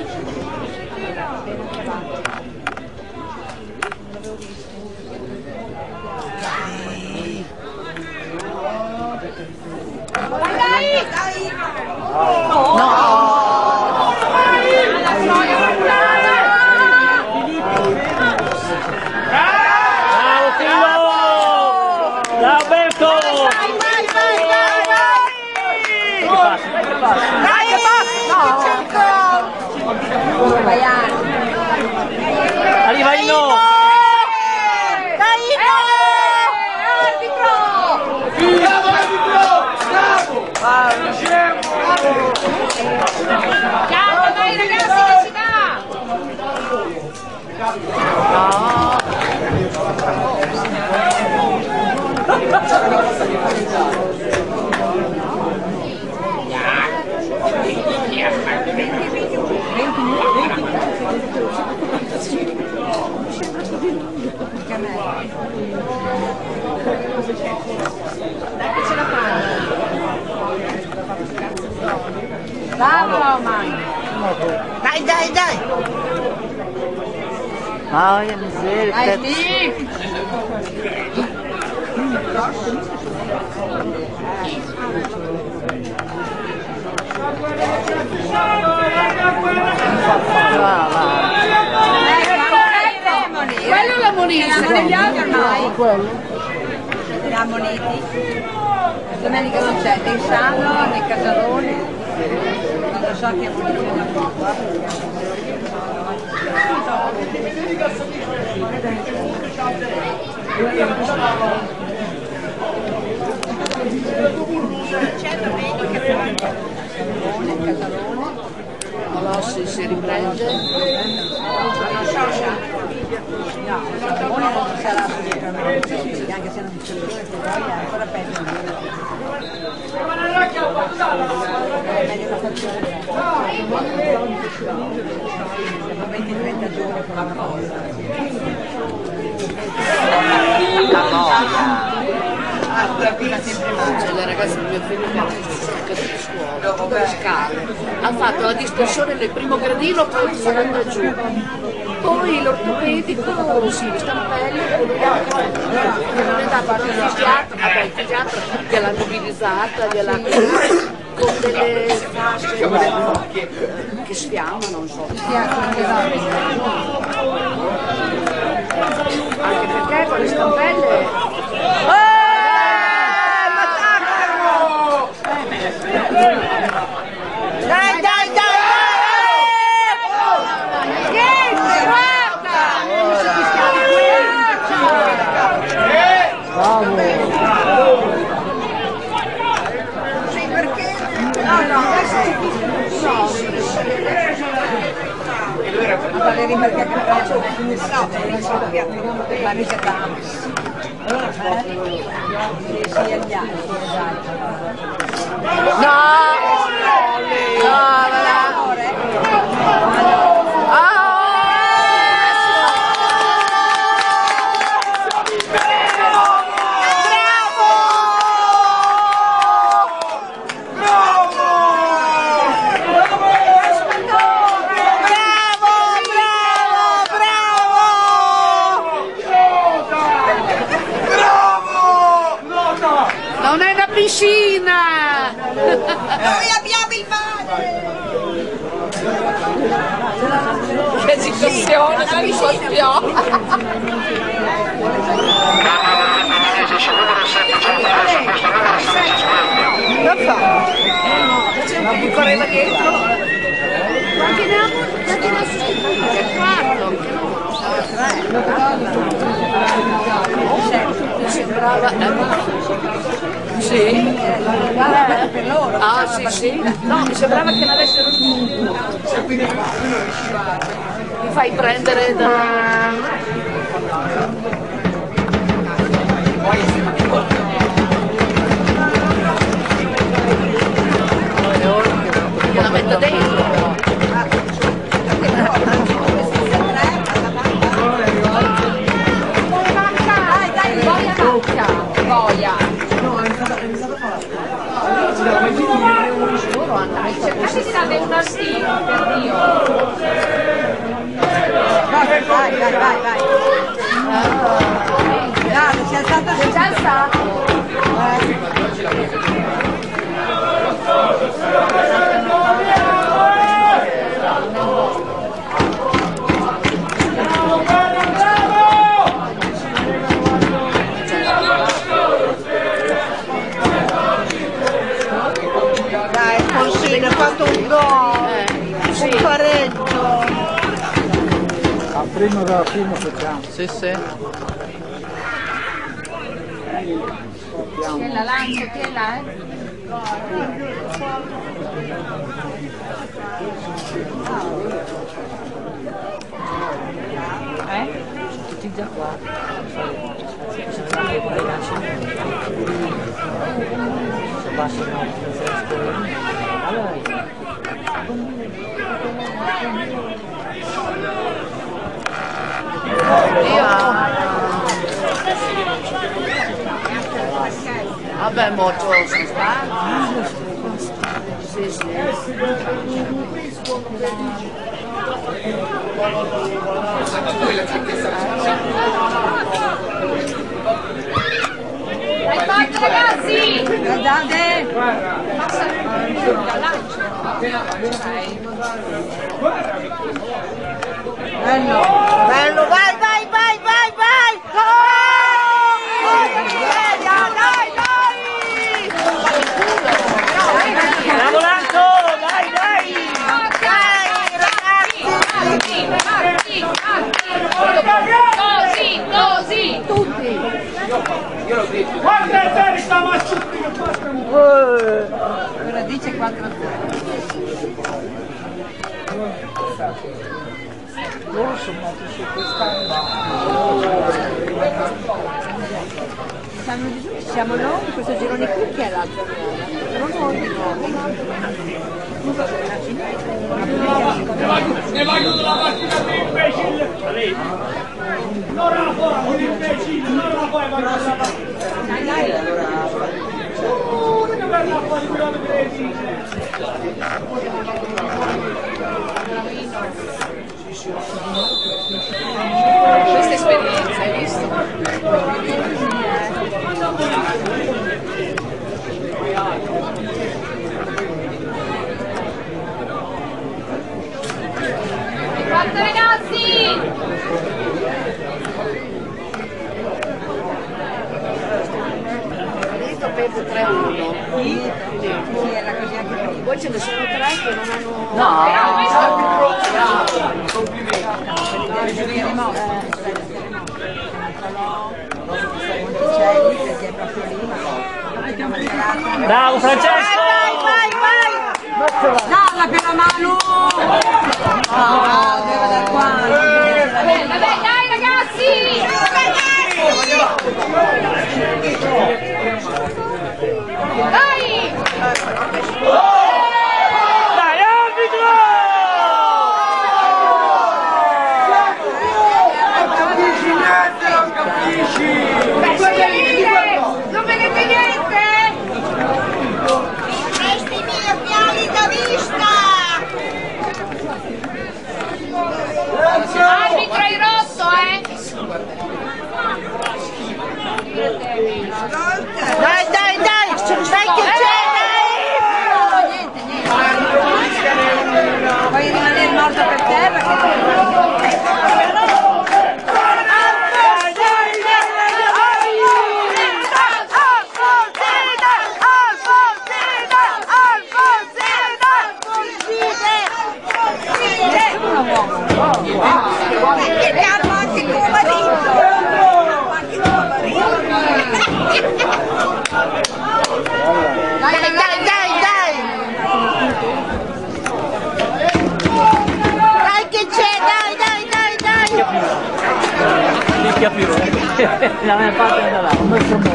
Bravo, man! Dai, dai, dai! Ah. Va, va. Quello è la moneta. Negli altri ormai. La moneti. Domenica non c'è né Sano né Casalone. Non lo so che moneta. Colossi si riprende. Sarà sicuramente, anche se non più, poi è ancora peggio. È meglio la fazione. Siamo 20-30 giorni con una cosa. La ragazza del mio figlio che ha caduto di scuola, le scale. Ha fatto la distorsione nel primo gradino, poi è andata giù. Poi l'ortopedico, sì, quello lì anche non è andato dal fisiatra, vabbè il fisiatra gliel'ha mobilizzata, gliel'ha con delle fasce eh, che sfiammano, insomma. Anche perché con le stampelle Dai, Valeri perché faccio no, sì, agli altri, esatto. No! No, Non è una piscina! Noi abbiamo il mare! Che che sospio. Ese numero 7 c'è un preso posto numero 16 squadra. Lo fa? Mi correva dietro. Quanti ne ha? Quanti ne ha? Il quarto. Mi sembrava... Sì? per loro. Ah sì sì. No, mi sembrava che l'avessero tutto. Mi fai prendere da... Metto dentro. Dai, dai, boia macchia. Boia. Cercate di dare una stima, per Dio. Vai, vai, vai, vai, vai. Dai, si è alzato Sei già alzato? Dai, prima da prima facciamo. Sì, sì. Tienila, lancio, tienila, eh. Eh? Tutti già qua. Se basta no, Allora, Vabbè, molto sono stanco. Sì, sì. Hai fatto ragazzi! Guardate! Bello, bello, vai, vai, vai, vai, vai! Oh! Oh, dai, dai! Bravo Lanzo, dai, dai! Dai, ragazzi! Così, così, tutti. Guarda te, sta masciucchi che un Ora dice 4 a 3. Loro sono nati su quest'anno. Siamo, siamo noi, questo girone qui che è l'altro Sono noi di. Ne va chiudere la partita di imbecille! Non la fa, un imbecille, non la fai, va chiudere la partita! Dai, dai! Uh, che bella partita di imbecille! Questa esperienza, hai visto? Quattro ragazzi! Marito perde 3-1. Sì, era così anche prima. Poi ce ne sono tre che non hanno... No, Monticelli, bravo Francesco! Vai, vai! Dalla per la mano! No, deve da qua. Vabbè, dai ragazzi! Dai! Dai, arbitro! Capisci? Non vedete niente? Questi miei occhiali da vista! Arbitro hai rotto, eh? Dai, dai, dai! Dai che c'è, dai! Niente, niente. Poi rimanere morto per terra. che- Perché ne hanno anche tuo marito! Anche tuo marito! Dai, dai, dai, dai! Dai che c'è, dai, dai, dai, dai! Mischia più. La mia parte è da là. Dai, Dai,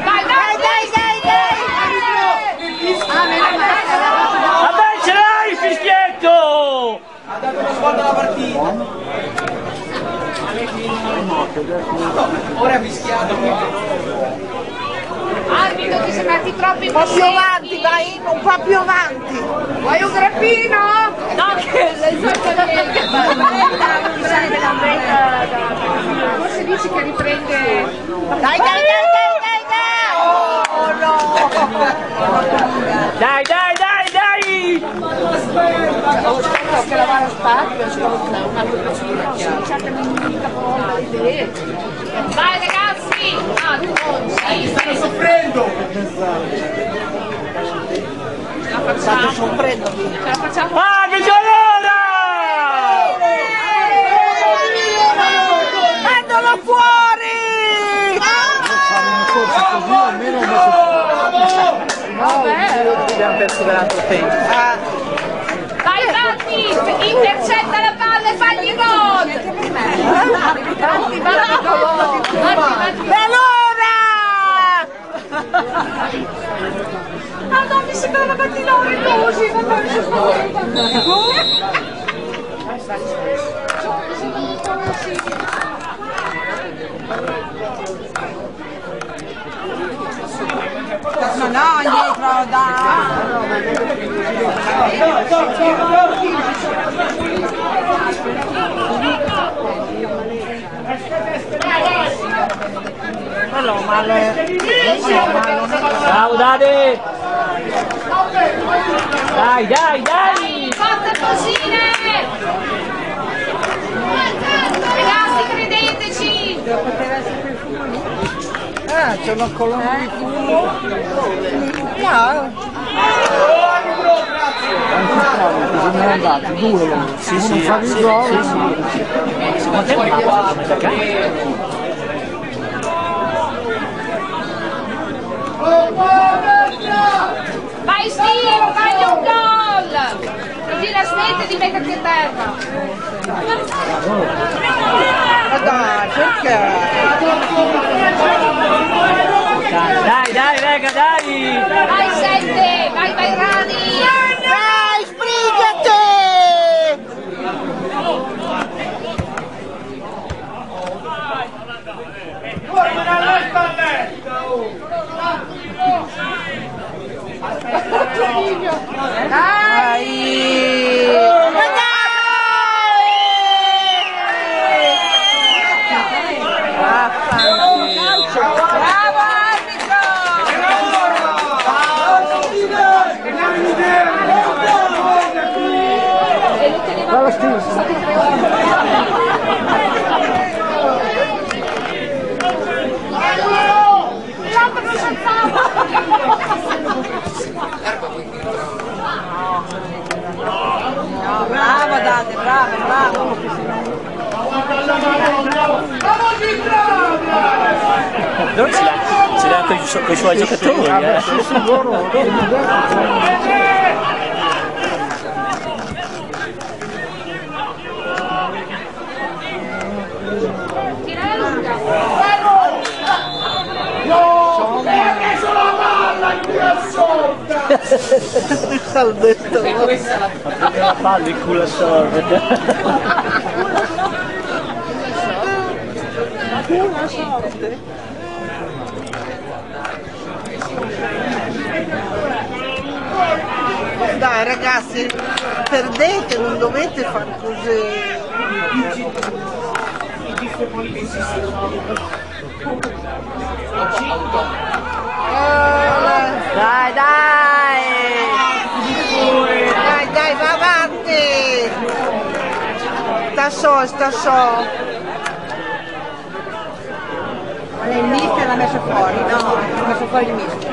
dai! dai, dai, dai! Vabbè, ce l'hai il fischietto! Ha dato una svolta alla partita! Ora è fischiato! Arbitro, ti sembrati troppo Un po' più avanti, vai, un po' più avanti! Vuoi un grappino? Sei Forse dici che riprende... Dai, dai, dai, dai, dai, dai! Oh no! Dai, dai, dai, dai! Scoperto che lavare spazio, ascolta, una cucina, c'è che non mica parola idee. Vai ragazzi! Ah, tu Stanno soffrendo! ce la facciamo. Ce la facciamo. Arbitro allora! Fuori! Abbiamo perso l'altro tempo. Vai Batti! Intercetta la palla e fagli gol! Batti. E allora! Ah no, mi sembrava pattinare così, ma poi sono No, no, indietro, dai. Bravo Dade! Dai, dai, dai! Forza cosine! Ragazzi, credeteci! Ah, c'è una colonna di fumo. No, Bisogna andare, due Sì, sì, fa il gol. Vai Steve, fagli un gol! Così la smette di metterti a terra. Dai? Dai, dai, raga, dai! Vai Sette, vai vai Rani! Dai, sbrigati! Dai! Ma dai! Bravo Steve! L'altro non saltava! Bravo Dante, bravo, bravo! Non ce l'ha, ce l'ha con, i su- con i suoi giocatori, eh. Prende la palla in culo a sorte. Dai ragazzi, perdete, non dovete fare così. Dai, dai! Dai, va avanti! Sta so, sta so. Il mister l'ha messo fuori, no? Ha messo fuori il mister.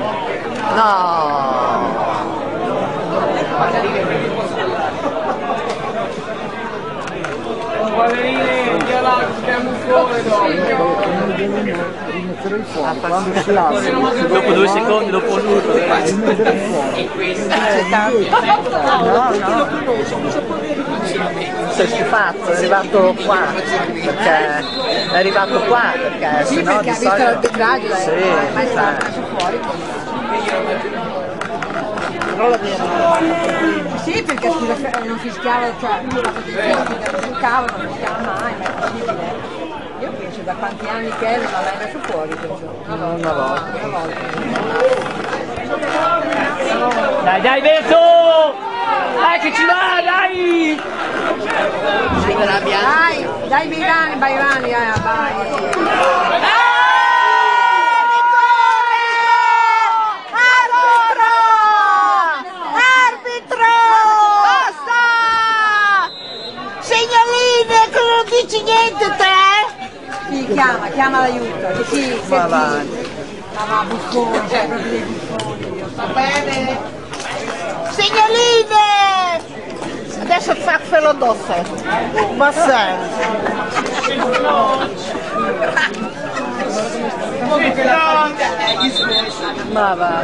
No! Ballerini, via là, stiamo fuori dopo. Quando si alza, dopo due secondi, dopo un urlo. No, no. Sei stufato, è arrivato qua, perché è arrivato qua, perché Sì, perché ha visto l'arbitraggio, l'ha Sì, ma è stato fuori. Però l'abbiamo Sì, perché scusa, eh, non fischiava, cioè, la che giocava, non fischiava mai, ma è possibile. Penso da quanti anni che è non l'ha mai messo fuori. Una volta. Una volta. Una volta. Dai, dai, Beto! Dai, che ci va, dai! Dai, dai Mirani, Bairani, eh, vai. Arbitro! Basta! Segnaline che non dici niente te? Sì, chiama, chiama l'aiuto. Sì, sì, Va avanti. Ma va, buffoni, cioè proprio dei buffoni. Va bene? Segnaline! Adesso faccelo dosso. Ma sempre. Ma va.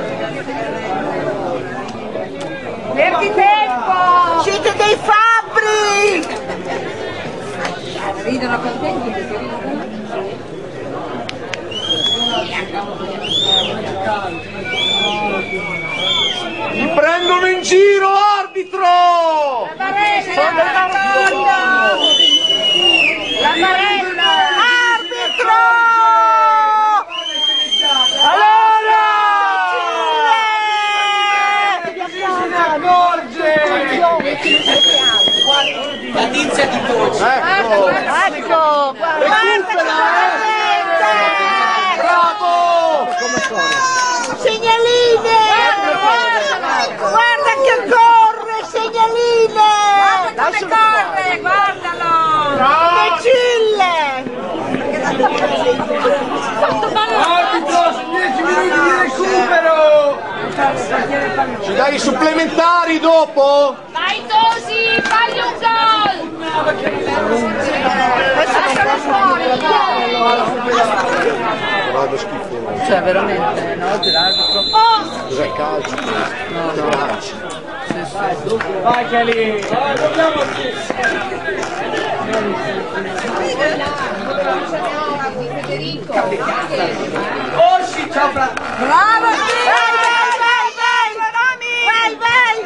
Perdi tempo! Siete dei fabbri! Ridono contenti perché ridono. Mi prendono in giro, arbitro! La Marella! Arbitro! Ecco! Ecco! Guarda Bravo! Come sono? Segnaline! Guarda che corre, segnaline! Guarda come corre, guardalo! Imbecille! Arbitro, 10 minuti di recupero! Dai i supplementari dopo! Vai Tosi, fagli un gol! Lascialo fuori! Vado schifo. Cioè veramente, no? L'arbitro. Oh! Cos'è calcio? No, no. Calcio. Sì, sì. Vai lì! Federico! Osci, ciao Fra! Bravo! Sì! Vai, vai, vai, vai! Vai, vai!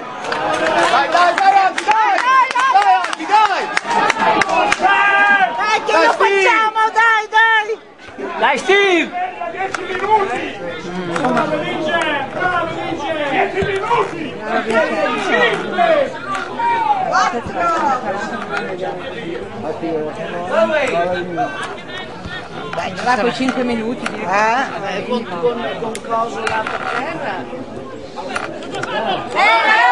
Dai, dai, dai, Anzi, dai! Dai, Anzi, dai! Dai, che Dai, lo Steve! facciamo, dai, dai! Dai Steve! 10 minuti! Bravo Vince! Bravo Vince! 10 minuti! 5! Dai, va quei 5 minuti. Eh, con, con, con coso là per terra. Ma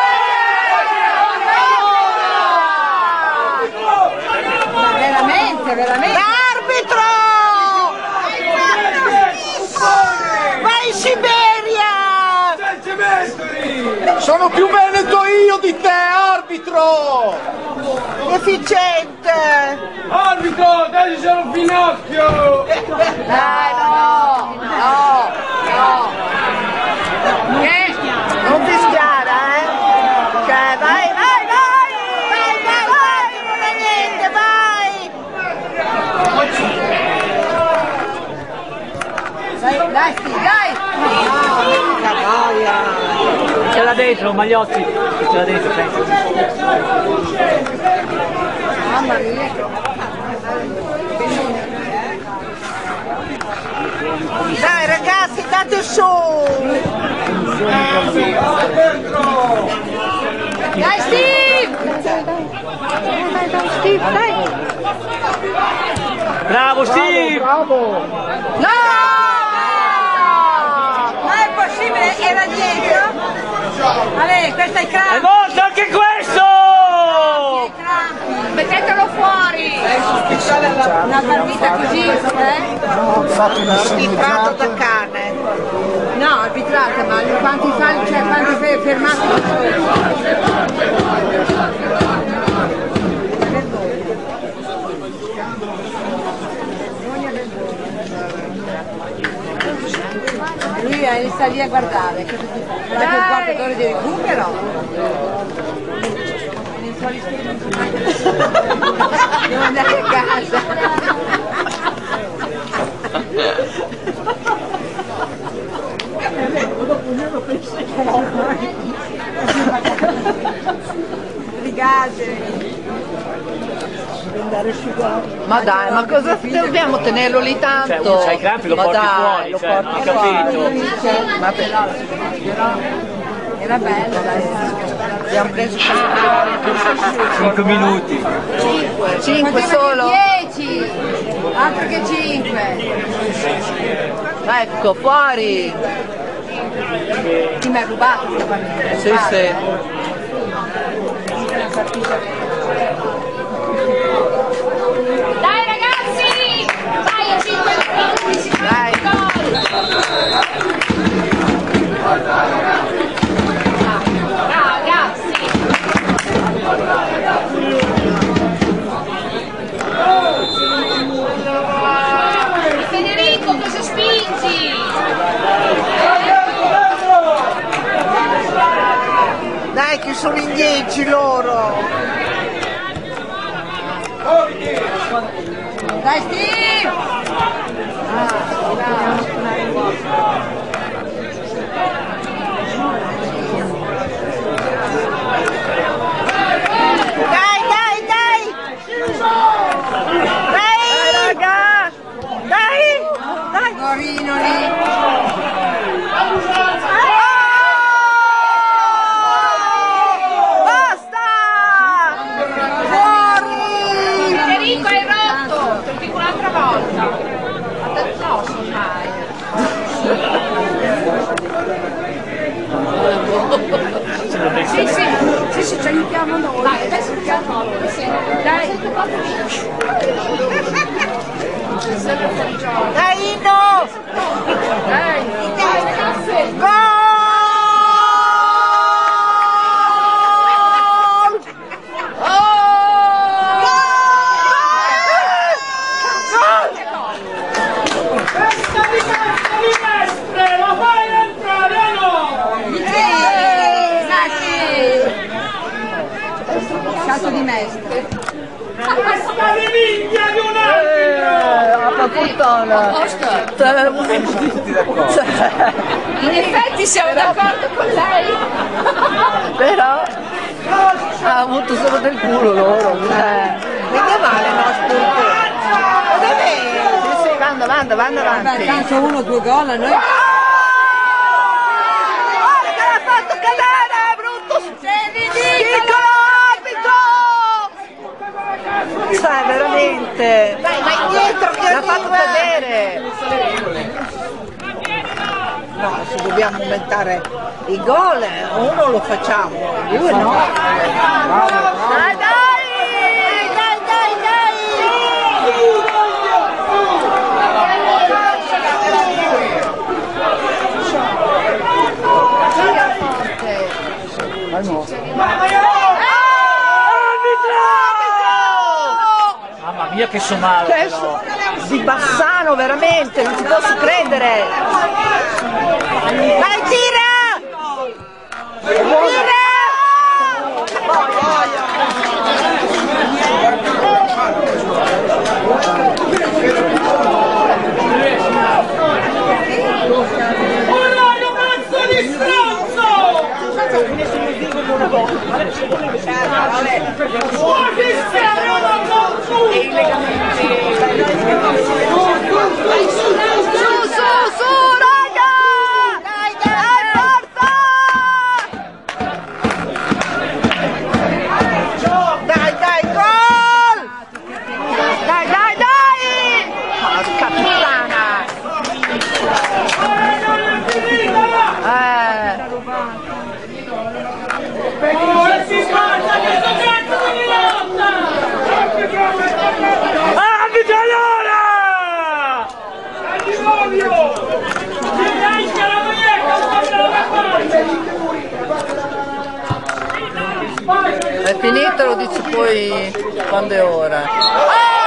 veramente, veramente. Arbitro! Vai in Siberia! Sono più veneto io di te, arbitro! Efficiente! Arbitro, dai sono un finocchio! Dai, no! No! No! Eh, non fischiare, eh? Cioè, vai, vai, vai! Vai, vai, vai! Non è niente, vai! Dai, dai, sì, dai. Ce l'ha dentro, Magliotti! Ce l'ha dentro, penso. Mamma mia. Dai ragazzi, date su! Dai Steve! Dai, dai, Steve, dai. Bravo Steve! No! Ma è possibile? Era dietro? Vabbè, questo è il È crampo. morto anche questo! Mettetelo fuori! Una partita così, eh? Arbitrato da cane. No, arbitrata, ma quanti falli, cioè quanti fe- fermati sono? Lui eh, sta lì a guardare, che il guardatore di recupero. Nei soliti non so mai- Devo andare a casa. Brigate. Ma dai, ma cosa dobbiamo tenerlo lì tanto? Cioè, uno c'ha i crampi, lo Ma porti dai, fuori, lo cioè, porti fuori. capito. Ma per- Era bello, dai. abbiamo preso 5 minuti. 5 solo? 10. Altro che 5. Ecco, fuori! Chi mi ha rubato? Sì, sì. Dai che sono in 10 loro! Dai Steve! Dai, dai, dai! Dai, raga! Dai! Dai! Gorino lì. Basta! Fuori! Federico hai rotto! Dico un'altra volta! No, fai! Sì, sì, sì, sì, ci aiutiamo noi. Dai, adesso noi. Sì. Dai. Dai, Ino! di mestre. Questa di un arbitro! Eh, a fortuna! In effetti siamo d'accordo con lei. però ha avuto solo del culo loro. Eh. Mica male, no, spurto. Sì, sì, vanno, vanno, vanno avanti. tanto uno due gol a noi. Cioè, veramente. Dai, vai indietro l'ha fatto cadere. No, se dobbiamo aumentare i gol, uno lo facciamo, due no. Dai, dai! Dai, dai, Mamma mia che somaro Che però. Di Bassano veramente, non ci posso credere. Dai, tira! Tira! Orario cazzo di Finito, lo dici poi quando è ora.